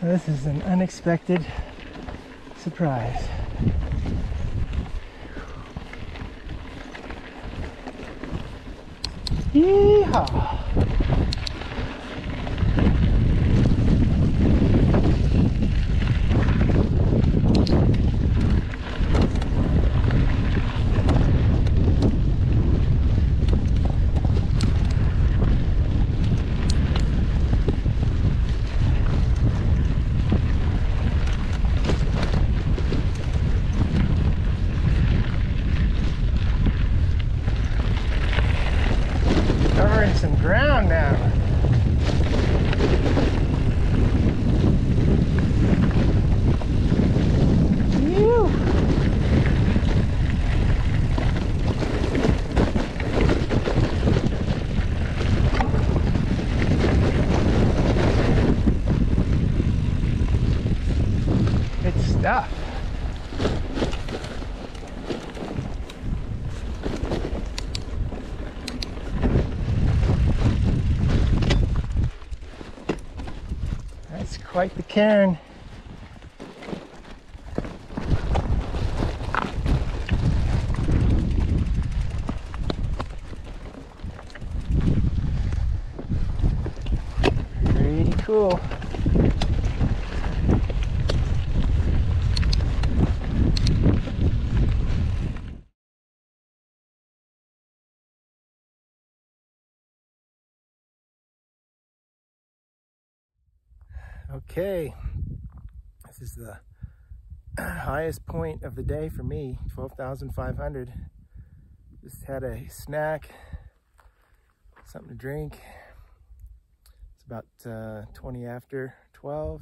This is an unexpected surprise. Yeehaw! covering some ground now. Phew. Good stuff. That's quite the cairn. Pretty cool. Okay, this is the highest point of the day for me, 12,500. Just had a snack, something to drink. It's about uh, 20 after 12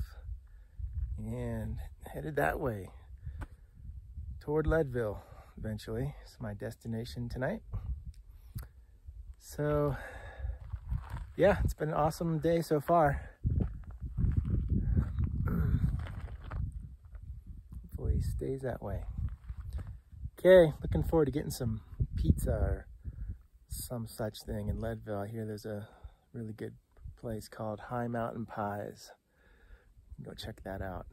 and headed that way toward Leadville eventually. It's my destination tonight. So yeah, it's been an awesome day so far. Hopefully stays that way. Okay, looking forward to getting some pizza or some such thing in Leadville. I hear there's a really good place called High Mountain Pies. Go check that out.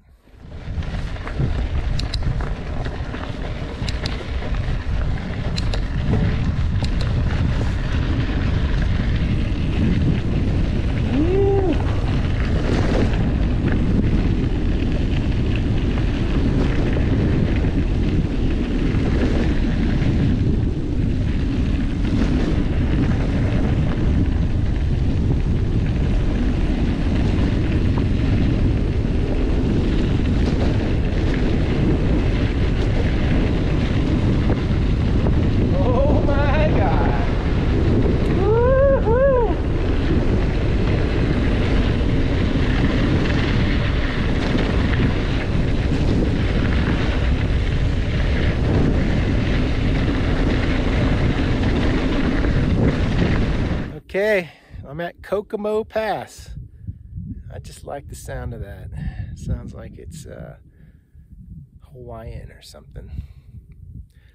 Oh my God. Woo-hoo. Okay, I'm at Kokomo Pass. I just like the sound of that. Sounds like it's uh, Hawaiian or something.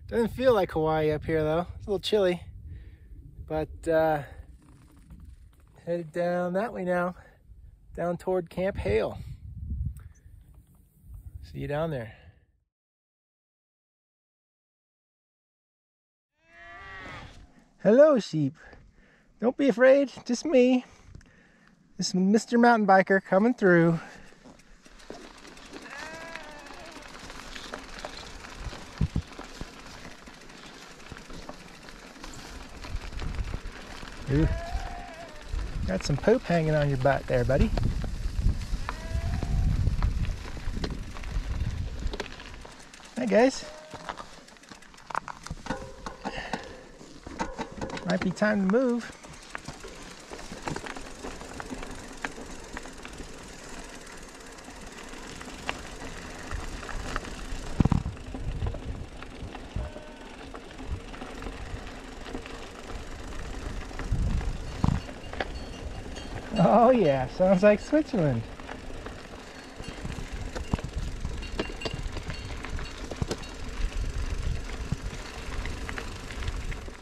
Doesn't feel like Hawaii up here though. It's a little chilly. But uh, headed down that way now, down toward Camp Hale. See you down there. Hello, sheep. Don't be afraid, just me. This is Mr. Mountain Biker coming through. Ooh. Got some poop hanging on your butt there, buddy. Hi, guys. Might be time to move. Oh yeah, sounds like Switzerland.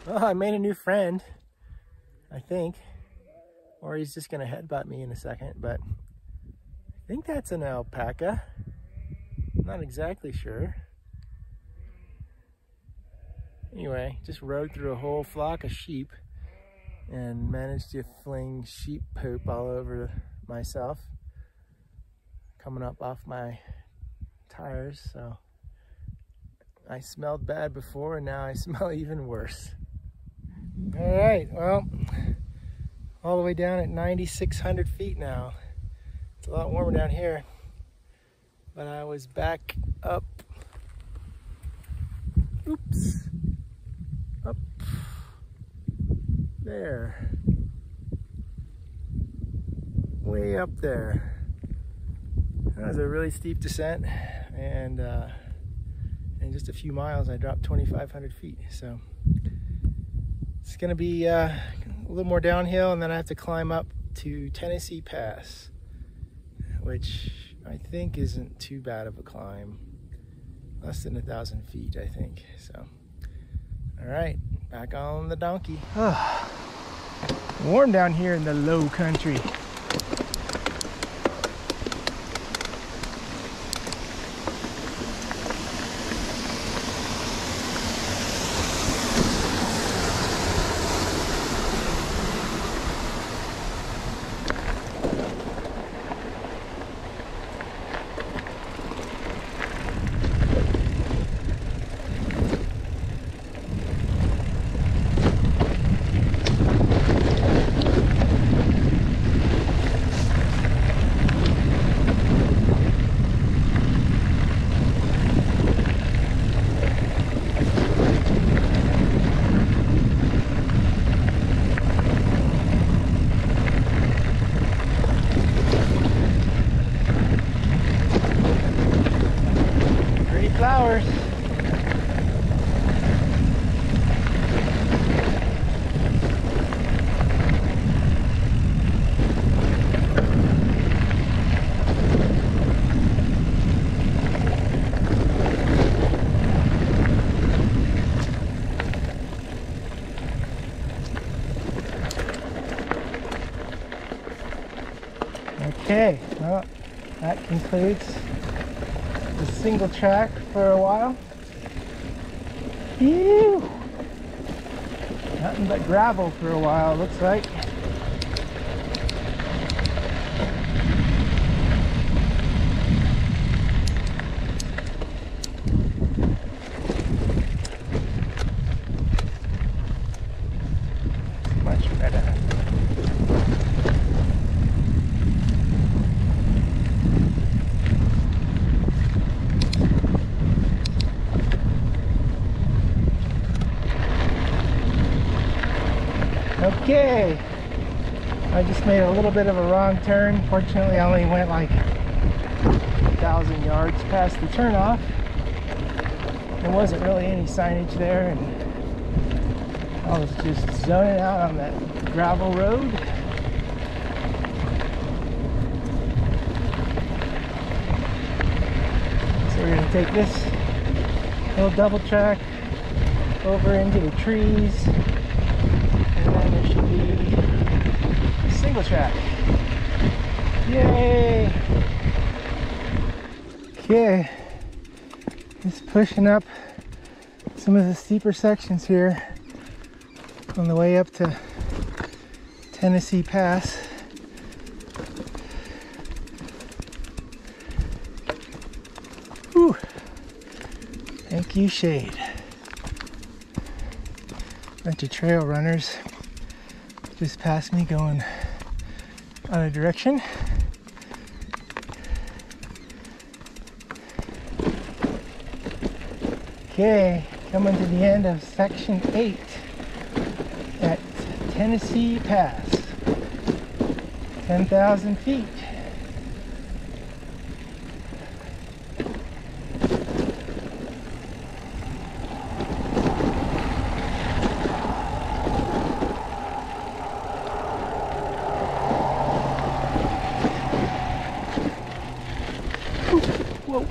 Well, I made a new friend, I think. Or he's just gonna headbutt me in a second, but I think that's an alpaca. Not exactly sure. Anyway, just rode through a whole flock of sheep and managed to fling sheep poop all over myself coming up off my tires so I smelled bad before and now I smell even worse. All right well all the way down at 9600 feet now. It's a lot warmer down here but I was back up. Oops up there. Way up there. That was a really steep descent and uh, in just a few miles I dropped 2,500 feet. So it's gonna be uh, a little more downhill and then I have to climb up to Tennessee Pass, which I think isn't too bad of a climb. Less than a thousand feet, I think. So, all right, back on the donkey. Warm down here in the low country. That concludes the single track for a while. Ew. Nothing but gravel for a while, looks like. Much better. Okay. I just made a little bit of a wrong turn. Fortunately, I only went like a thousand yards past the turnoff. There wasn't really any signage there, and I was just zoning out on that gravel road. So we're gonna take this little double track over into the trees and then there should be a single track. Yay! Okay, just pushing up some of the steeper sections here on the way up to Tennessee Pass. Whew. Thank you, shade bunch of trail runners just passed me going a direction. Okay, coming to the end of section 8 at Tennessee Pass. 10,000 feet. Whoa.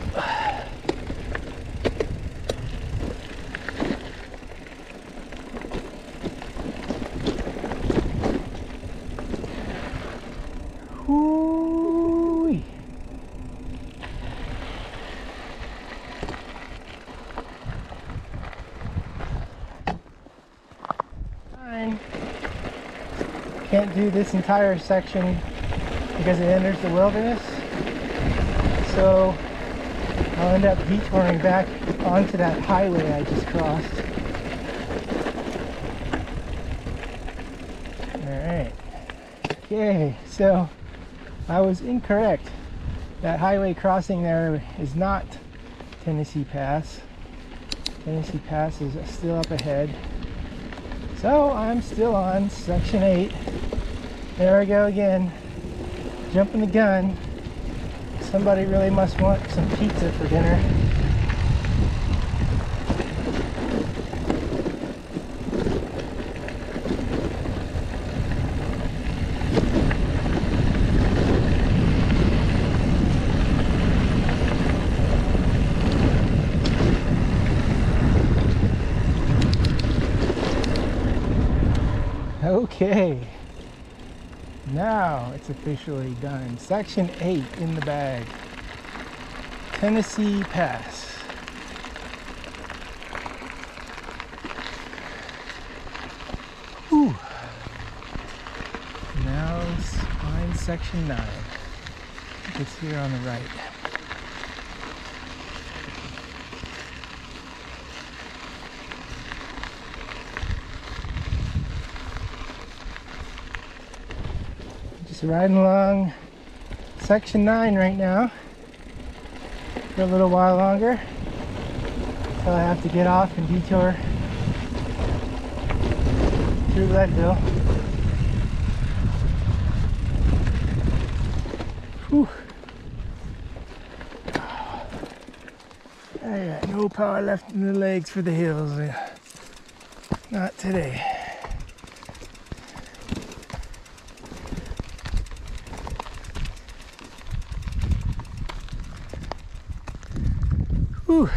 Hoo-wee. Fine. Can't do this entire section because it enters the wilderness. So I'll end up detouring back onto that highway I just crossed. Alright. Okay, so I was incorrect. That highway crossing there is not Tennessee Pass. Tennessee Pass is still up ahead. So I'm still on section 8. There I go again. Jumping the gun. Somebody really must want some pizza for dinner. Okay. Now it's officially done. Section 8 in the bag. Tennessee Pass. Whew. Now find section 9. It's here on the right. Just riding along section 9 right now for a little while longer until I have to get off and detour through Leadville. Whew. I got no power left in the legs for the hills. Not today. Whew.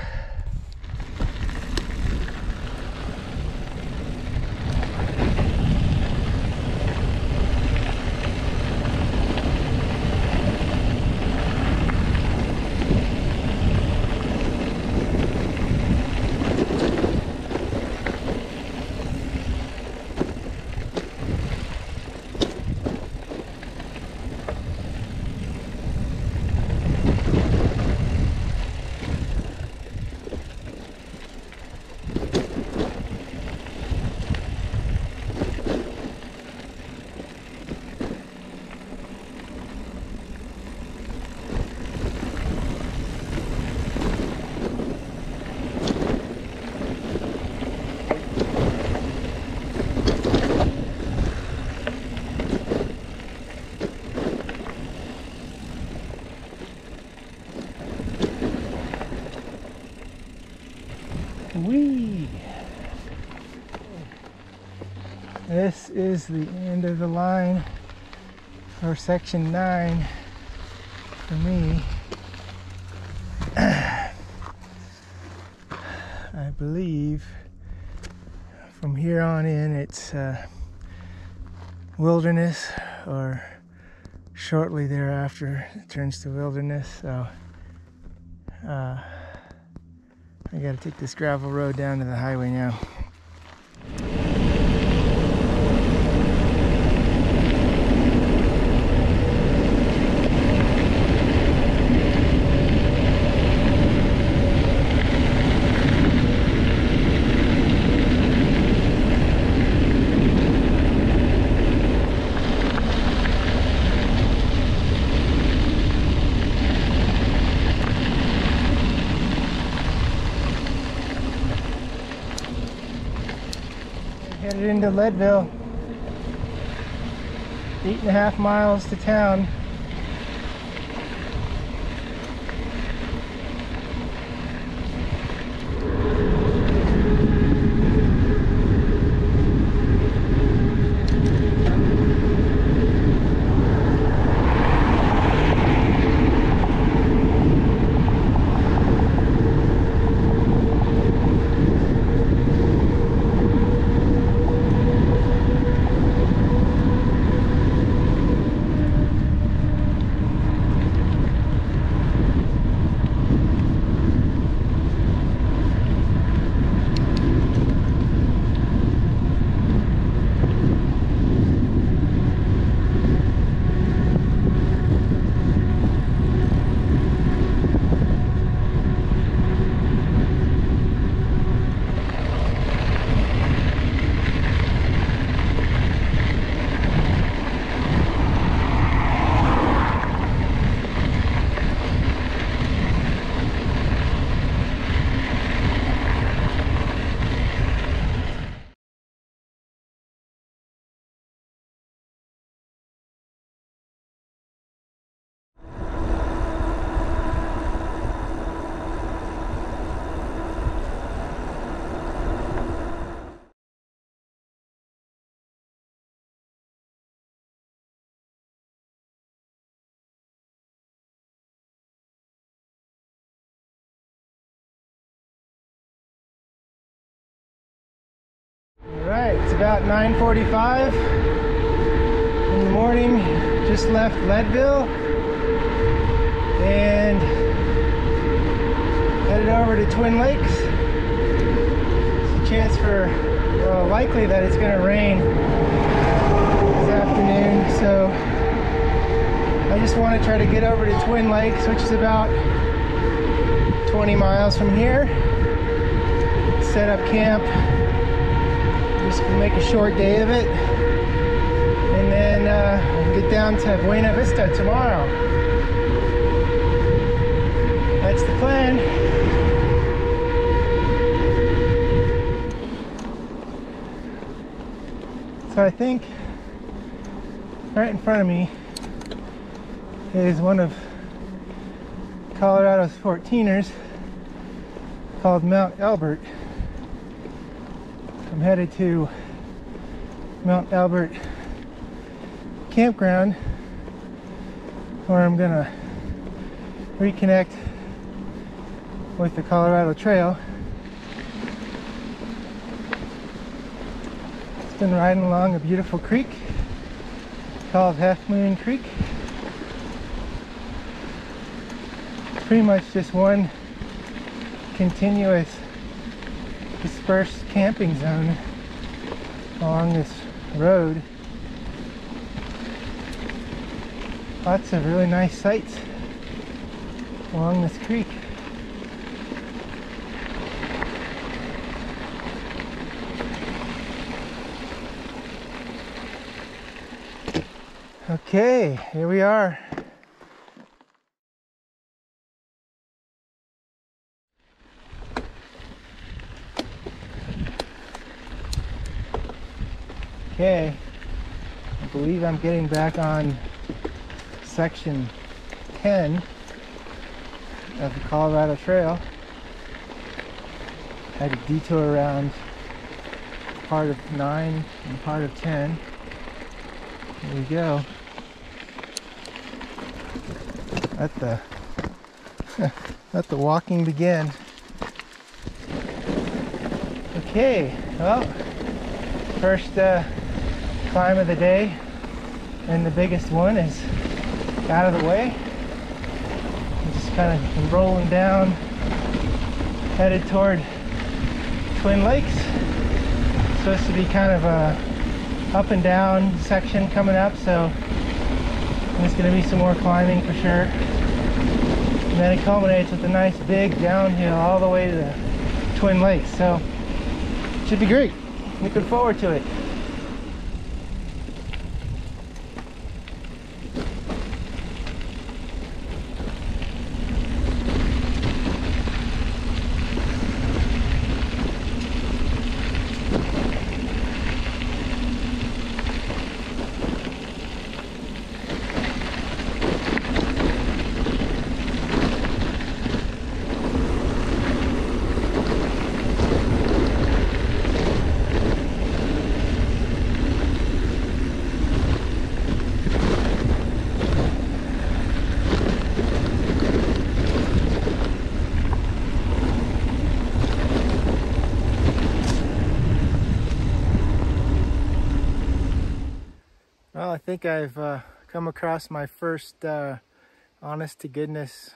this is the end of the line for section 9 for me. I believe from here on in it's uh, wilderness or shortly thereafter it turns to wilderness so uh, I gotta take this gravel road down to the highway now. Headed into Leadville. Eight and a half miles to town. Alright, it's about 9.45 in the morning. Just left Leadville and headed over to Twin Lakes. It's a chance for, well, likely that it's going to rain this afternoon. So I just want to try to get over to Twin Lakes, which is about 20 miles from here. Set up camp just make a short day of it and then uh, get down to Buena Vista tomorrow. That's the plan. So I think right in front of me is one of Colorado's 14ers called Mount Elbert. I'm headed to Mount Elbert campground where I'm gonna reconnect with the Colorado Trail. It's been riding along a beautiful creek called Half Moon Creek. Pretty much just one continuous dispersed camping zone along this road. Lots of really nice sights along this creek. Okay, here we are. Okay, I believe I'm getting back on section 10 of the Colorado Trail. Had to detour around part of 9 and part of 10. Here we go. Let the let the walking begin. Okay, well, first uh, climb of the day and the biggest one is out of the way. I'm just kind of rolling down, headed toward Twin Lakes. Supposed to be kind of a up and down section coming up, so there's going to be some more climbing for sure. And then it culminates with a nice big downhill all the way to the Twin Lakes. So should be great. Looking forward to it. Well, I think I've uh, come across my first uh, honest to goodness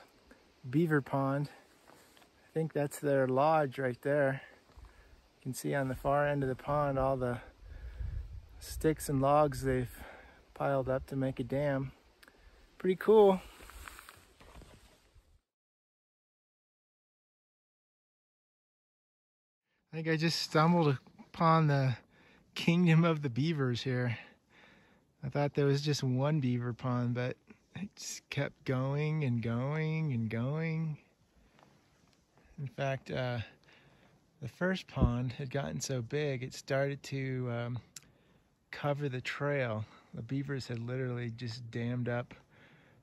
beaver pond. I think that's their lodge right there. You can see on the far end of the pond all the sticks and logs they've piled up to make a dam. Pretty cool. I think I just stumbled upon the kingdom of the beavers here. I thought there was just one beaver pond, but it just kept going and going and going. In fact, uh, the first pond had gotten so big it started to um, cover the trail. The beavers had literally just dammed up,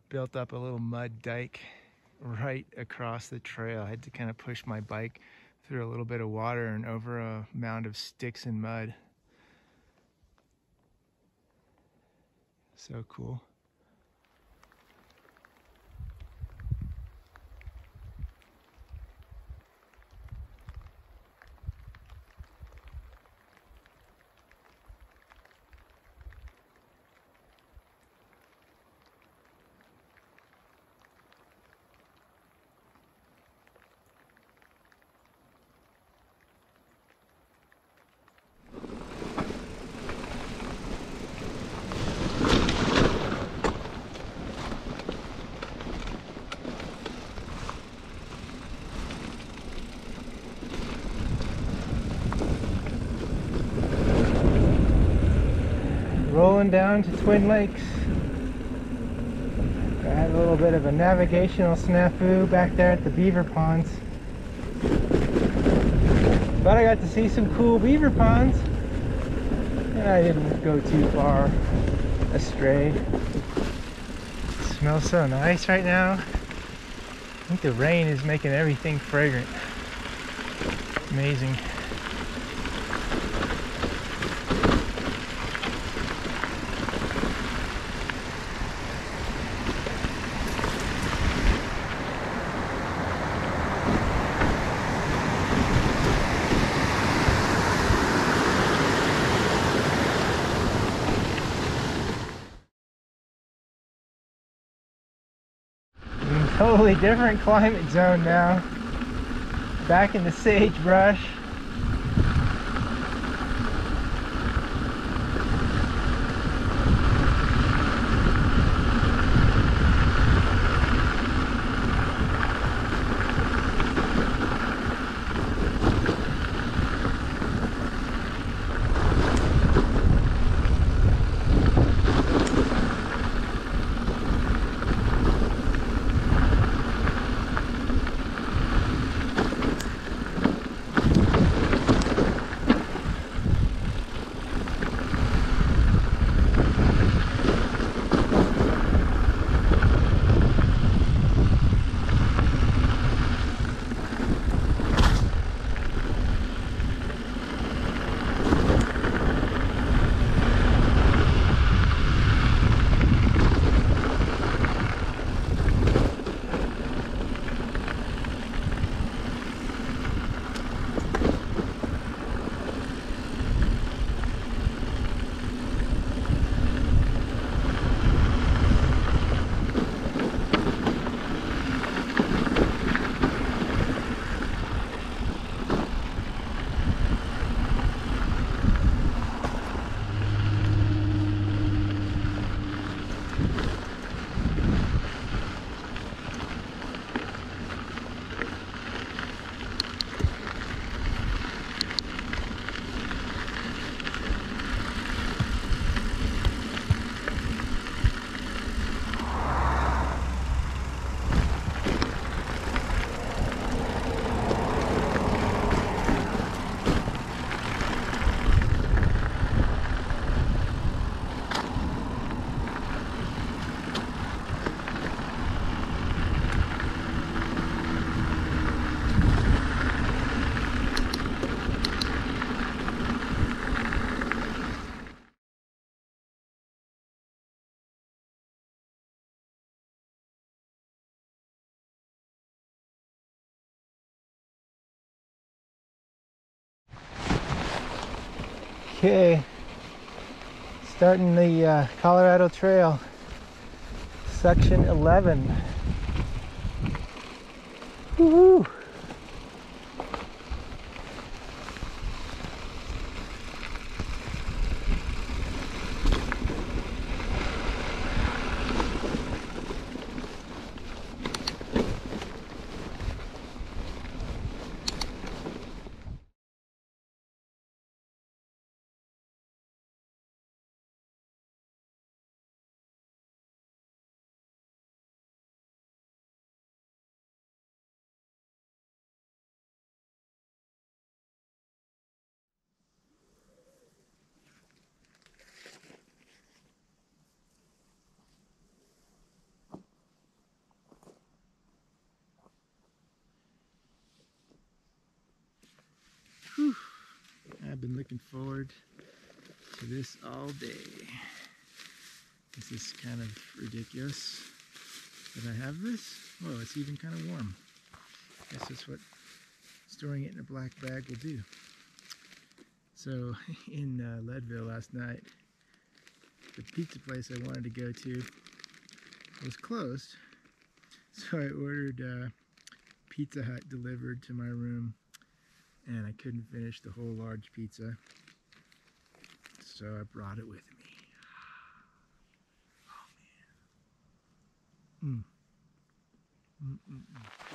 built up a little mud dike right across the trail. I had to kind of push my bike through a little bit of water and over a mound of sticks and mud. So cool. Down to Twin Lakes. I had a little bit of a navigational snafu back there at the beaver ponds. But I got to see some cool beaver ponds. And I didn't go too far astray. It smells so nice right now. I think the rain is making everything fragrant. Amazing. Different climate zone now. Back in the sagebrush. Okay, starting the uh, Colorado Trail, section 11. Woohoo! Looking forward to this all day. This is kind of ridiculous that I have this. Oh, it's even kind of warm. Guess that's what storing it in a black bag will do. So in uh, Leadville last night, the pizza place I wanted to go to was closed. So I ordered uh, Pizza Hut delivered to my room and I couldn't finish the whole large pizza. So I brought it with me. Oh man. Mm. Mm -mm -mm.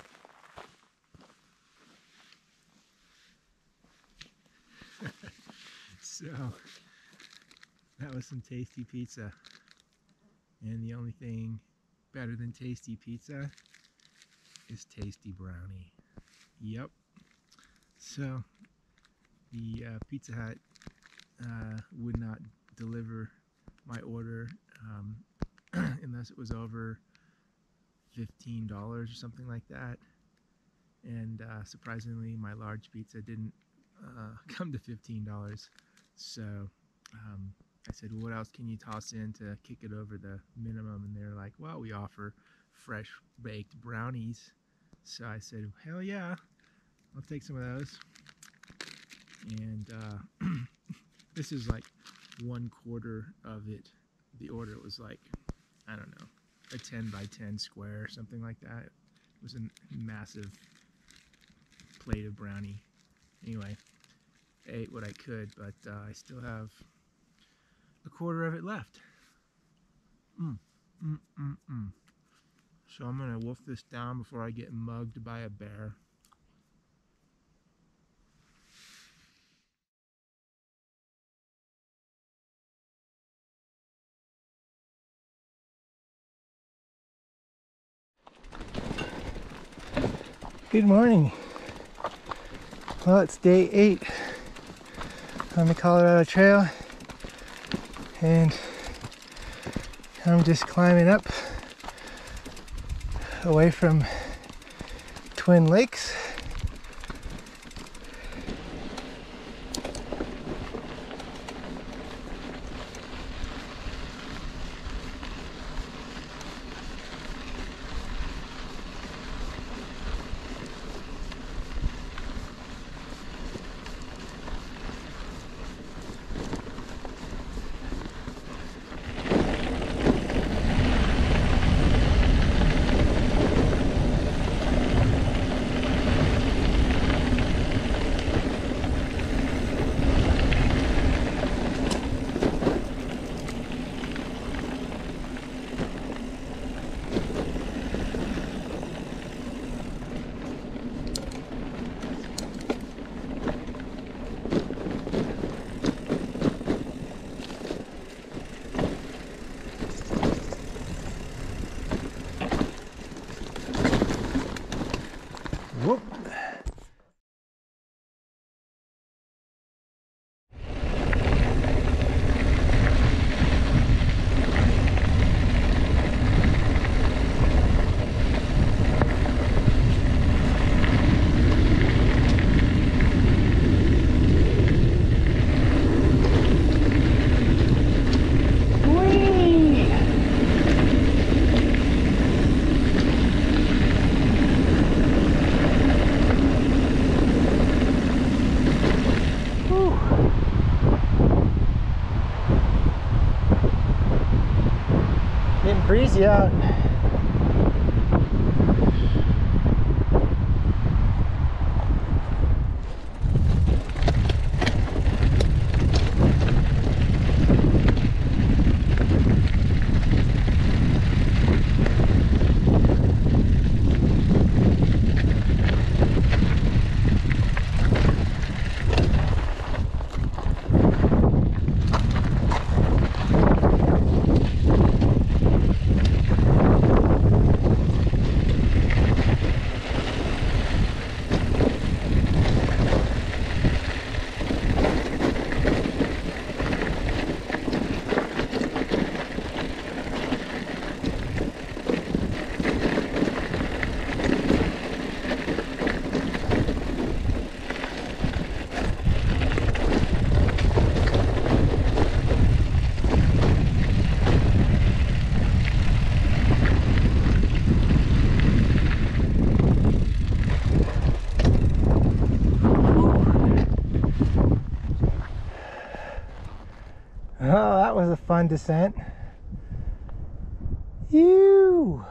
so that was some tasty pizza. And the only thing better than tasty pizza is tasty brownie. Yep. So the uh, Pizza Hut uh, would not deliver my order um, unless it was over $15 or something like that. And uh, surprisingly, my large pizza didn't uh, come to $15. So um, I said, well, what else can you toss in to kick it over the minimum? And they're like, well, we offer fresh baked brownies. So I said, hell yeah, I'll take some of those. And uh, this is like one quarter of it. The order was like, I don't know, a 10 by 10 square, or something like that. It was a massive plate of brownie. Anyway, I ate what I could, but uh, I still have a quarter of it left. Mm, mm, mm, mm. So I'm gonna wolf this down before I get mugged by a bear. Good morning. Well, it's day eight on the Colorado Trail, and I'm just climbing up away from Twin Lakes. Getting breezy out. Oh, descent. You.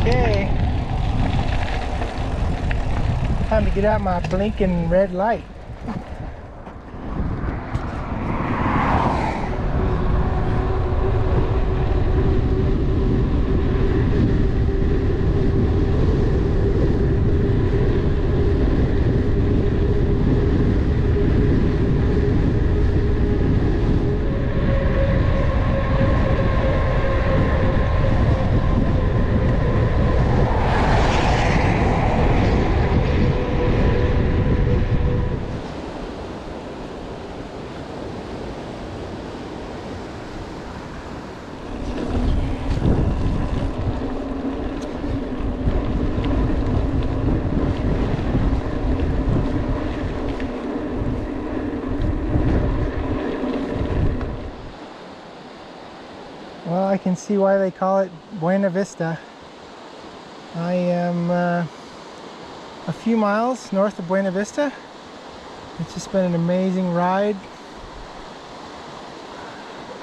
Okay. Time to get out my blinking red light. Well, I can see why they call it Buena Vista. I am uh, a few miles north of Buena Vista. It's just been an amazing ride.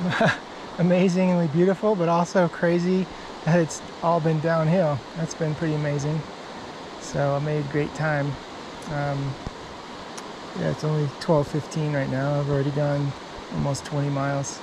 Amazingly beautiful, but also crazy that it's all been downhill. That's been pretty amazing. So I made great time. Um, yeah, it's only 12:15 right now. I've already gone almost 20 miles.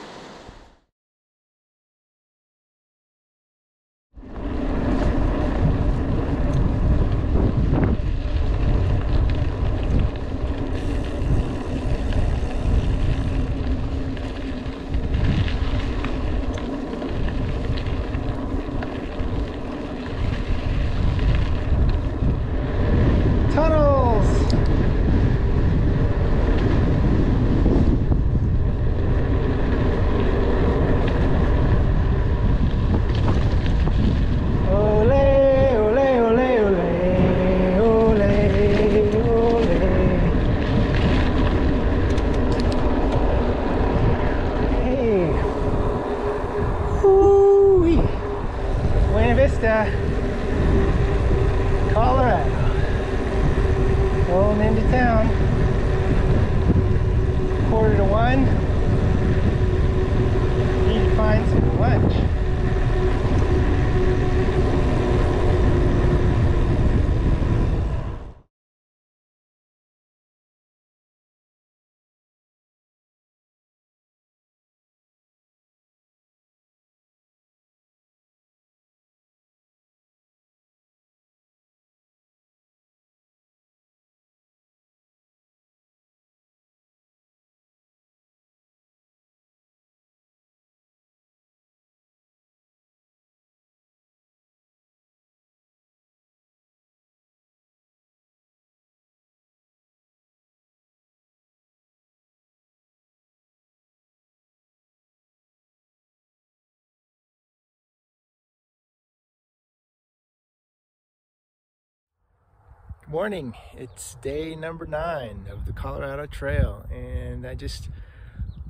Morning. It's day number nine of the Colorado Trail, and I just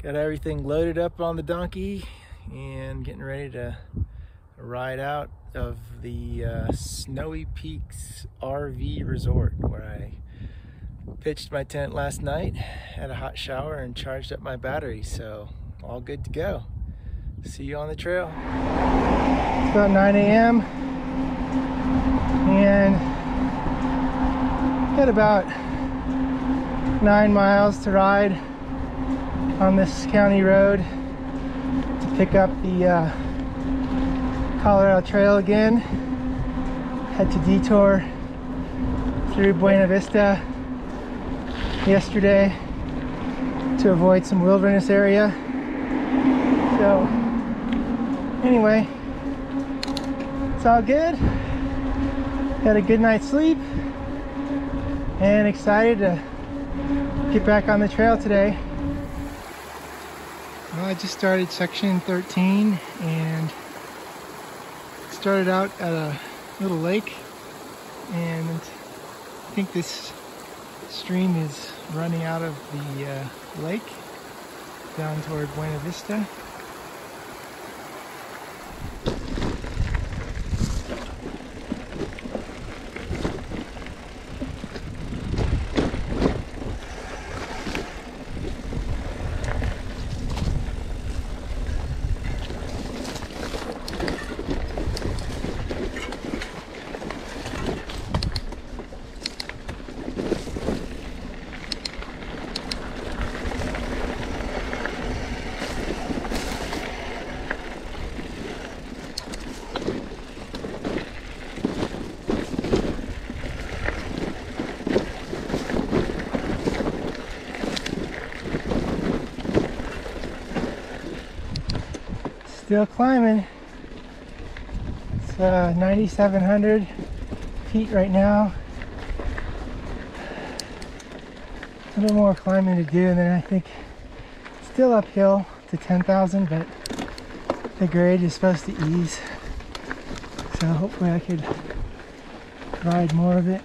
got everything loaded up on the donkey and getting ready to ride out of the uh, Snowy Peaks RV Resort where I pitched my tent last night, had a hot shower, and charged up my battery. So, all good to go. See you on the trail. It's about 9 a.m. and got about nine miles to ride on this county road to pick up the uh, Colorado Trail again. Had to detour through Buena Vista yesterday to avoid some wilderness area. So anyway, it's all good. Had a good night's sleep and excited to get back on the trail today. Well, I just started section 13 and started out at a little lake and I think this stream is running out of the uh, lake down toward Buena Vista. Still climbing. It's uh, 9,700 feet right now. A little more climbing to do, and then I think still uphill to 10,000, but the grade is supposed to ease. So hopefully I could ride more of it.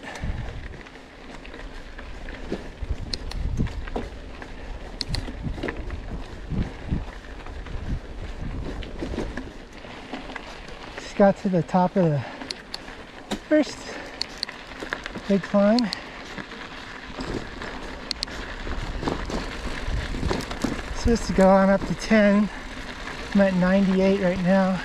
Got to the top of the first big climb. Supposed to go on up to 10. I'm at 98 right now.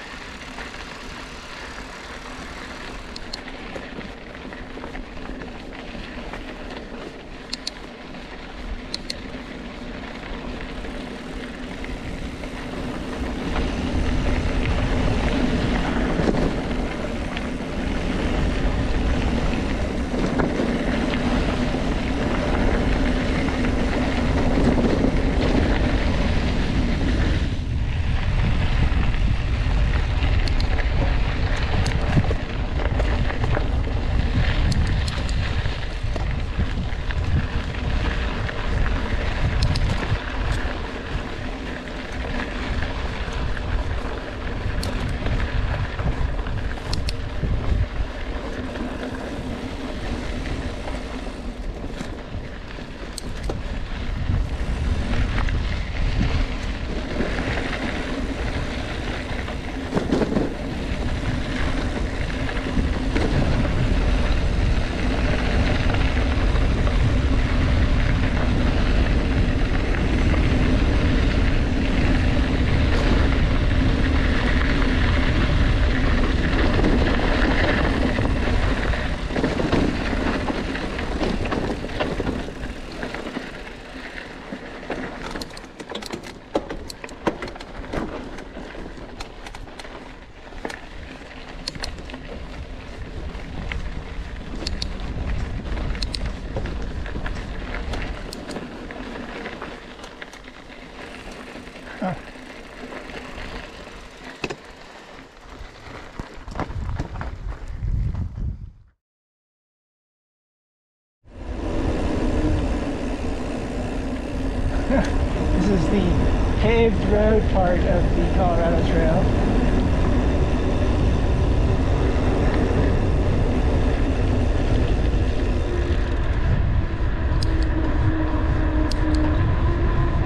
Part of the Colorado Trail.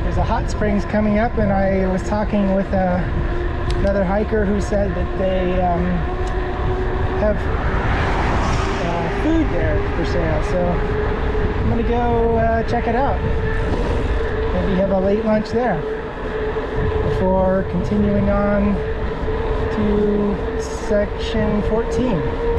There's a hot springs coming up, and I was talking with uh, another hiker who said that they um, have uh, food there for sale. So I'm gonna go uh, check it out. Maybe have a late lunch there before continuing on to section 14.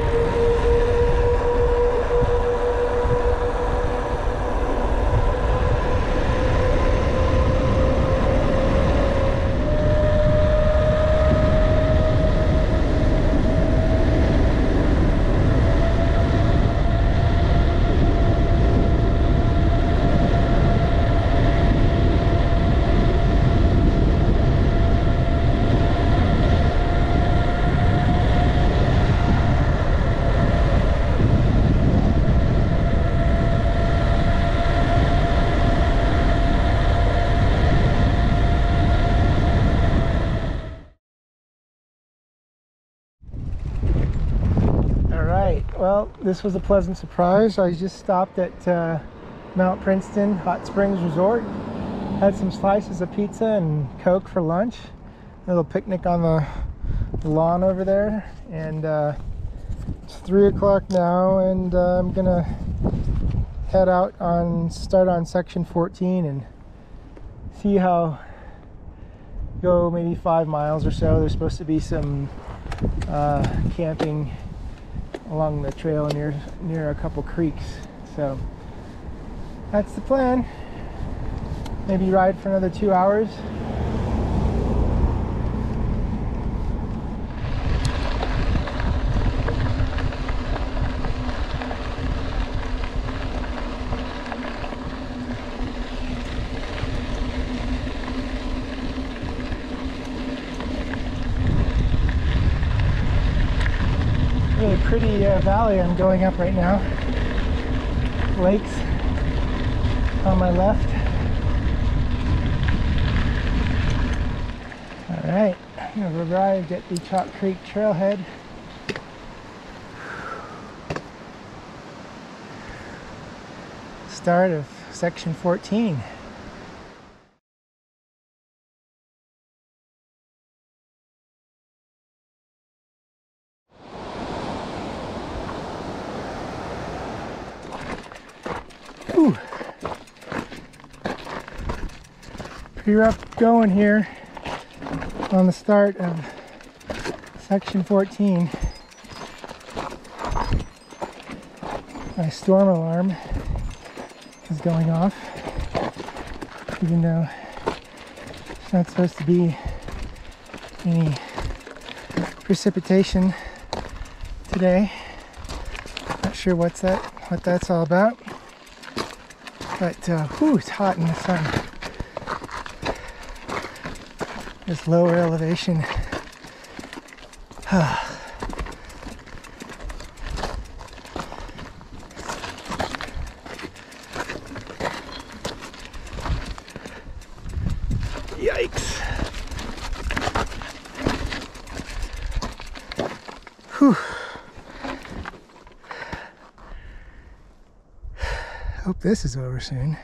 All right. Well, this was a pleasant surprise. I just stopped at uh, Mount Princeton Hot Springs Resort. Had some slices of pizza and Coke for lunch. A little picnic on the, lawn over there. And uh, it's three o'clock now, and uh, I'm gonna head out on start on section 14 and see how go maybe five miles or so. There's supposed to be some uh, camping along the trail near near a couple creeks. So that's the plan. Maybe ride for another two hours. really uh, valley I'm going up right now. Lakes on my left. All right, we've arrived at the Chalk Creek Trailhead. Start of section 14. Whew. Pretty rough going here on the start of section 14. My storm alarm is going off, even though it's not supposed to be any precipitation today. Not sure what's that, what that's all about. But uh, whew, it's hot in the sun. This lower elevation. Yikes. Whew. Hope this is over soon.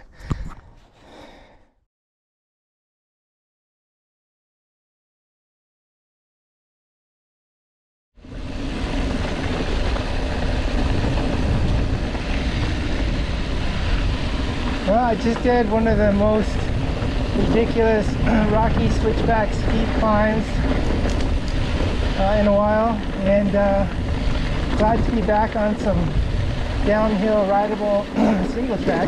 Well, I just did one of the most ridiculous rocky switchback steep climbs uh, in a while, and uh, glad to be back on some downhill rideable single track.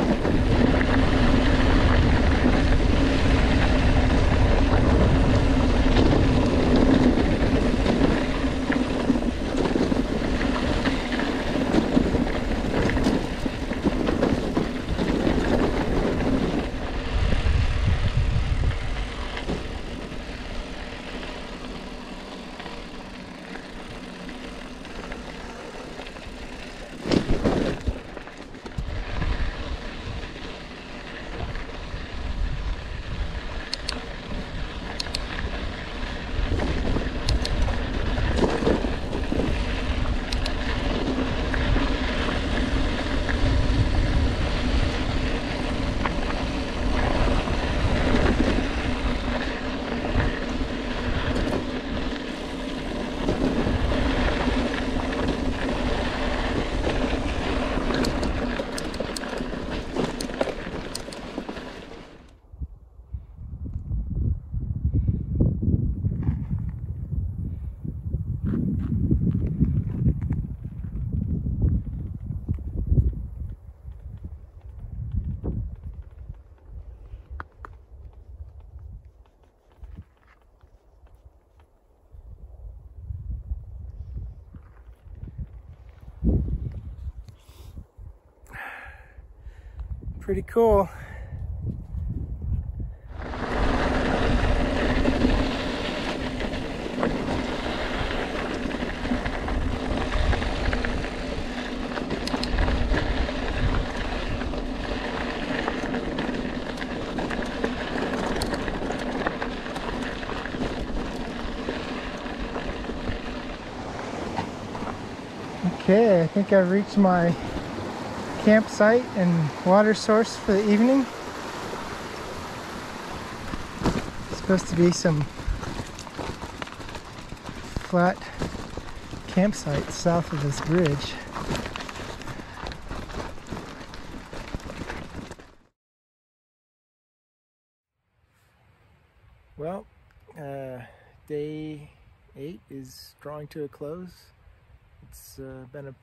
Pretty cool. Okay, I think I've reached my campsite and water source for the evening. It's supposed to be some flat campsite south of this bridge. Well, uh, day eight is drawing to a close. It's uh, been a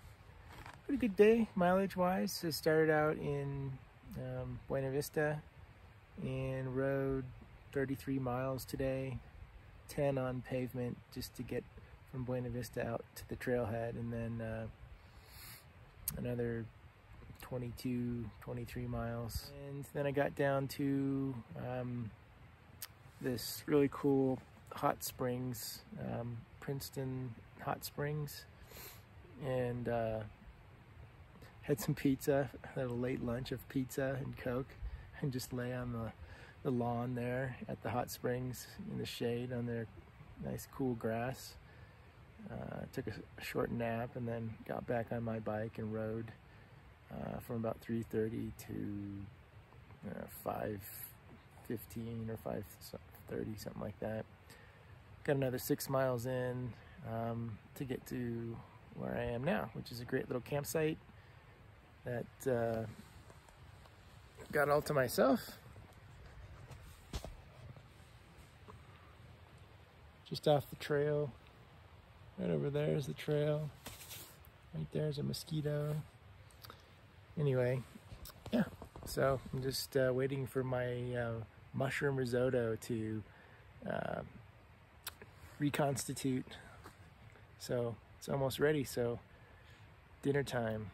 pretty good day mileage wise. I started out in um, Buena Vista and rode 33 miles today, 10 on pavement just to get from Buena Vista out to the trailhead and then uh, another 22, 23 miles. And then I got down to um, this really cool hot springs, um, Princeton Hot Springs. And uh, had some pizza, had a late lunch of pizza and Coke, and just lay on the, the lawn there at the hot springs in the shade on their nice cool grass. Uh, took a, short nap and then got back on my bike and rode uh, from about 3.30 to uh, 5.15 or 5.30, something like that. Got another six miles in um, to get to where I am now, which is a great little campsite that uh, got all to myself. Just off the trail. Right over there is the trail. Right there's a mosquito. Anyway, yeah. So I'm just uh, waiting for my uh, mushroom risotto to uh, reconstitute. So it's almost ready. So dinner time.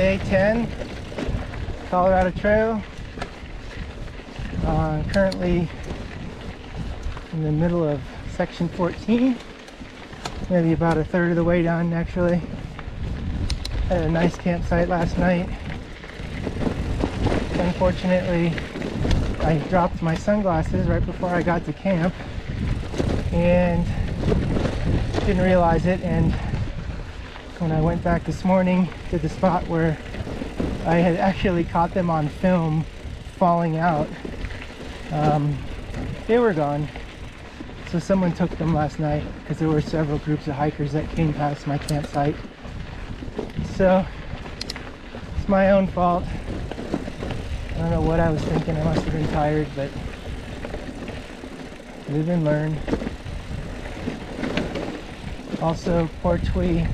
Day 10, Colorado Trail. Uh, currently in the middle of section 14, maybe about a third of the way down actually. Had a nice campsite last night. Unfortunately, I dropped my sunglasses right before I got to camp and didn't realize it and when I went back this morning to the spot where I had actually caught them on film falling out. Um, they were gone. So someone took them last night because there were several groups of hikers that came past my campsite. So it's my own fault. I don't know what I was thinking. I must have been tired, but live and learn. Also, poor Twee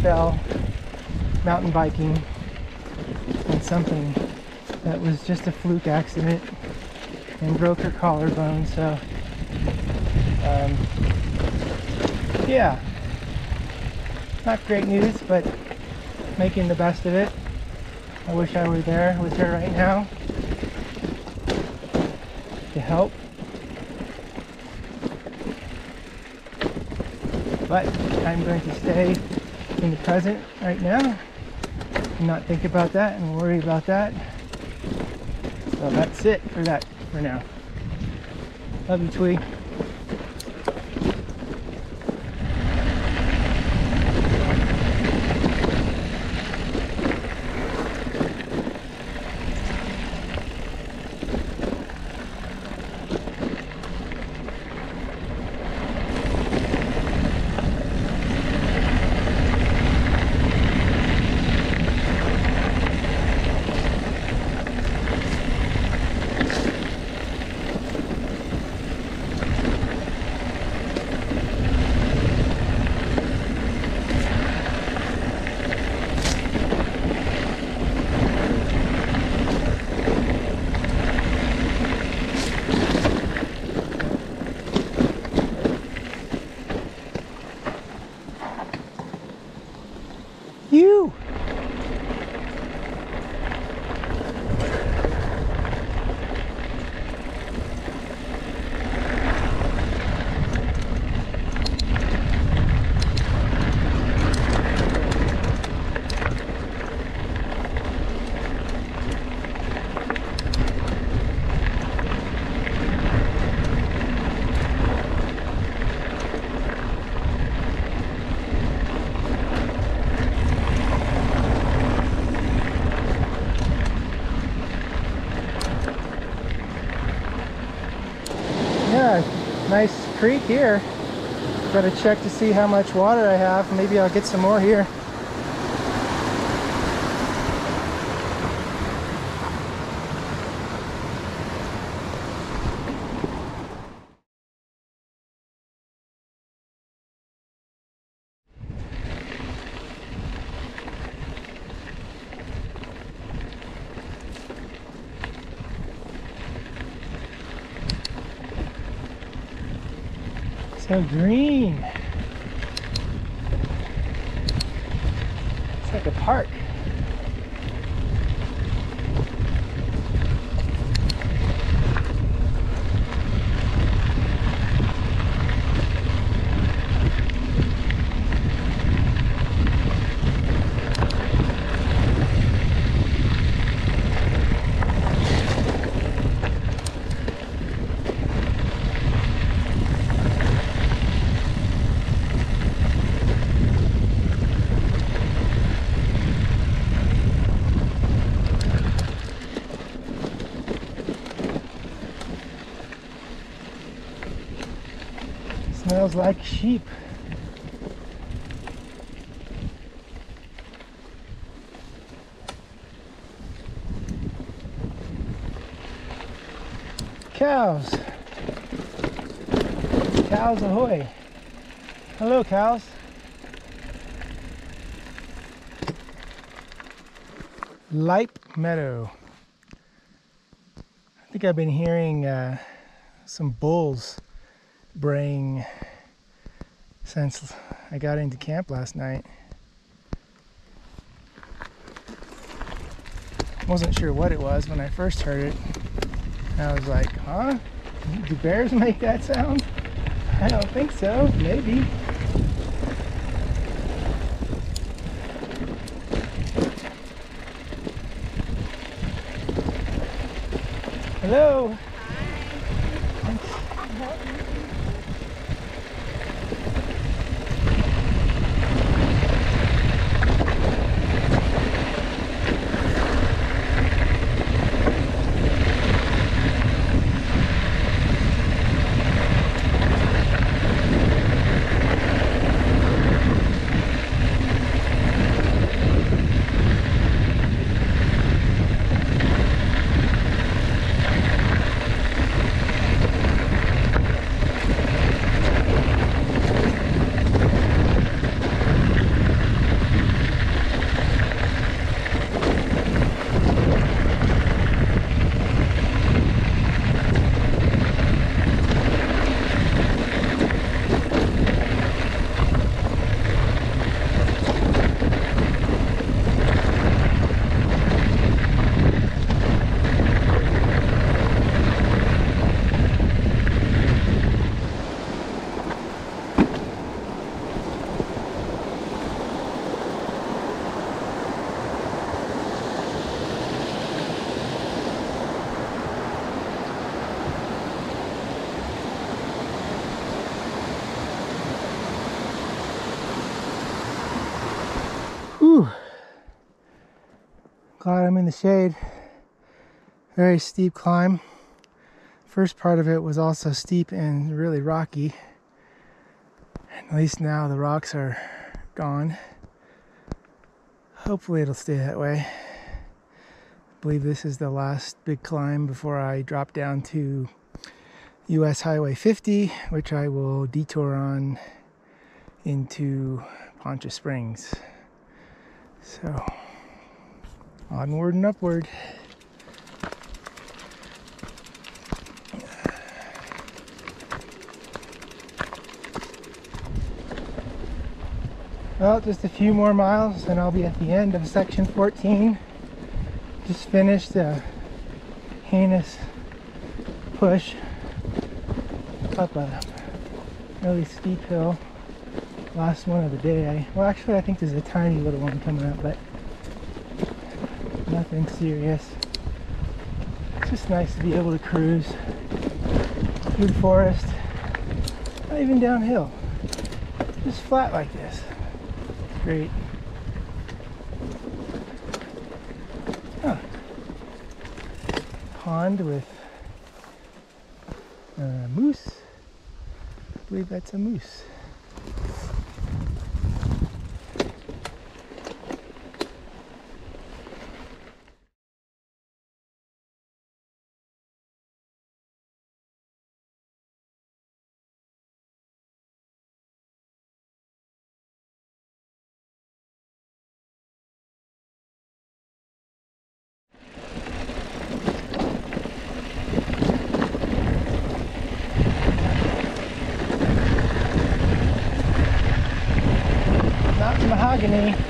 fell mountain biking on something that was just a fluke accident and broke her collarbone so um, yeah. Not great news but making the best of it. I wish I were there with her right now to help. But I'm going to stay in the present right now and not think about that and worry about that. So that's it for that for now. Love you, Twee. Creek here. Gotta check to see how much water I have. Maybe I'll get some more here. Green. It's like a park. Smells like sheep. Cows. Cows ahoy. Hello, cows. Lipe Meadow. I think I've been hearing uh, some bulls braying since I got into camp last night. Wasn't sure what it was when I first heard it. I was like, huh? Do bears make that sound? I don't think so. Maybe. Hello. Whew. Glad I'm in the shade. Very steep climb. First part of it was also steep and really rocky. At least now the rocks are gone. Hopefully it'll stay that way. I believe this is the last big climb before I drop down to US Highway 50, which I will detour on into Poncha Springs. So, onward and upward. Well, just a few more miles and I'll be at the end of section 14. Just finished a heinous push up a really steep hill. Last one of the day. Well, actually, I think there's a tiny little one coming up, but nothing serious. It's just nice to be able to cruise through the forest, not even downhill, just flat like this. It's great. Huh. Pond with uh, moose. I believe that's a moose. Not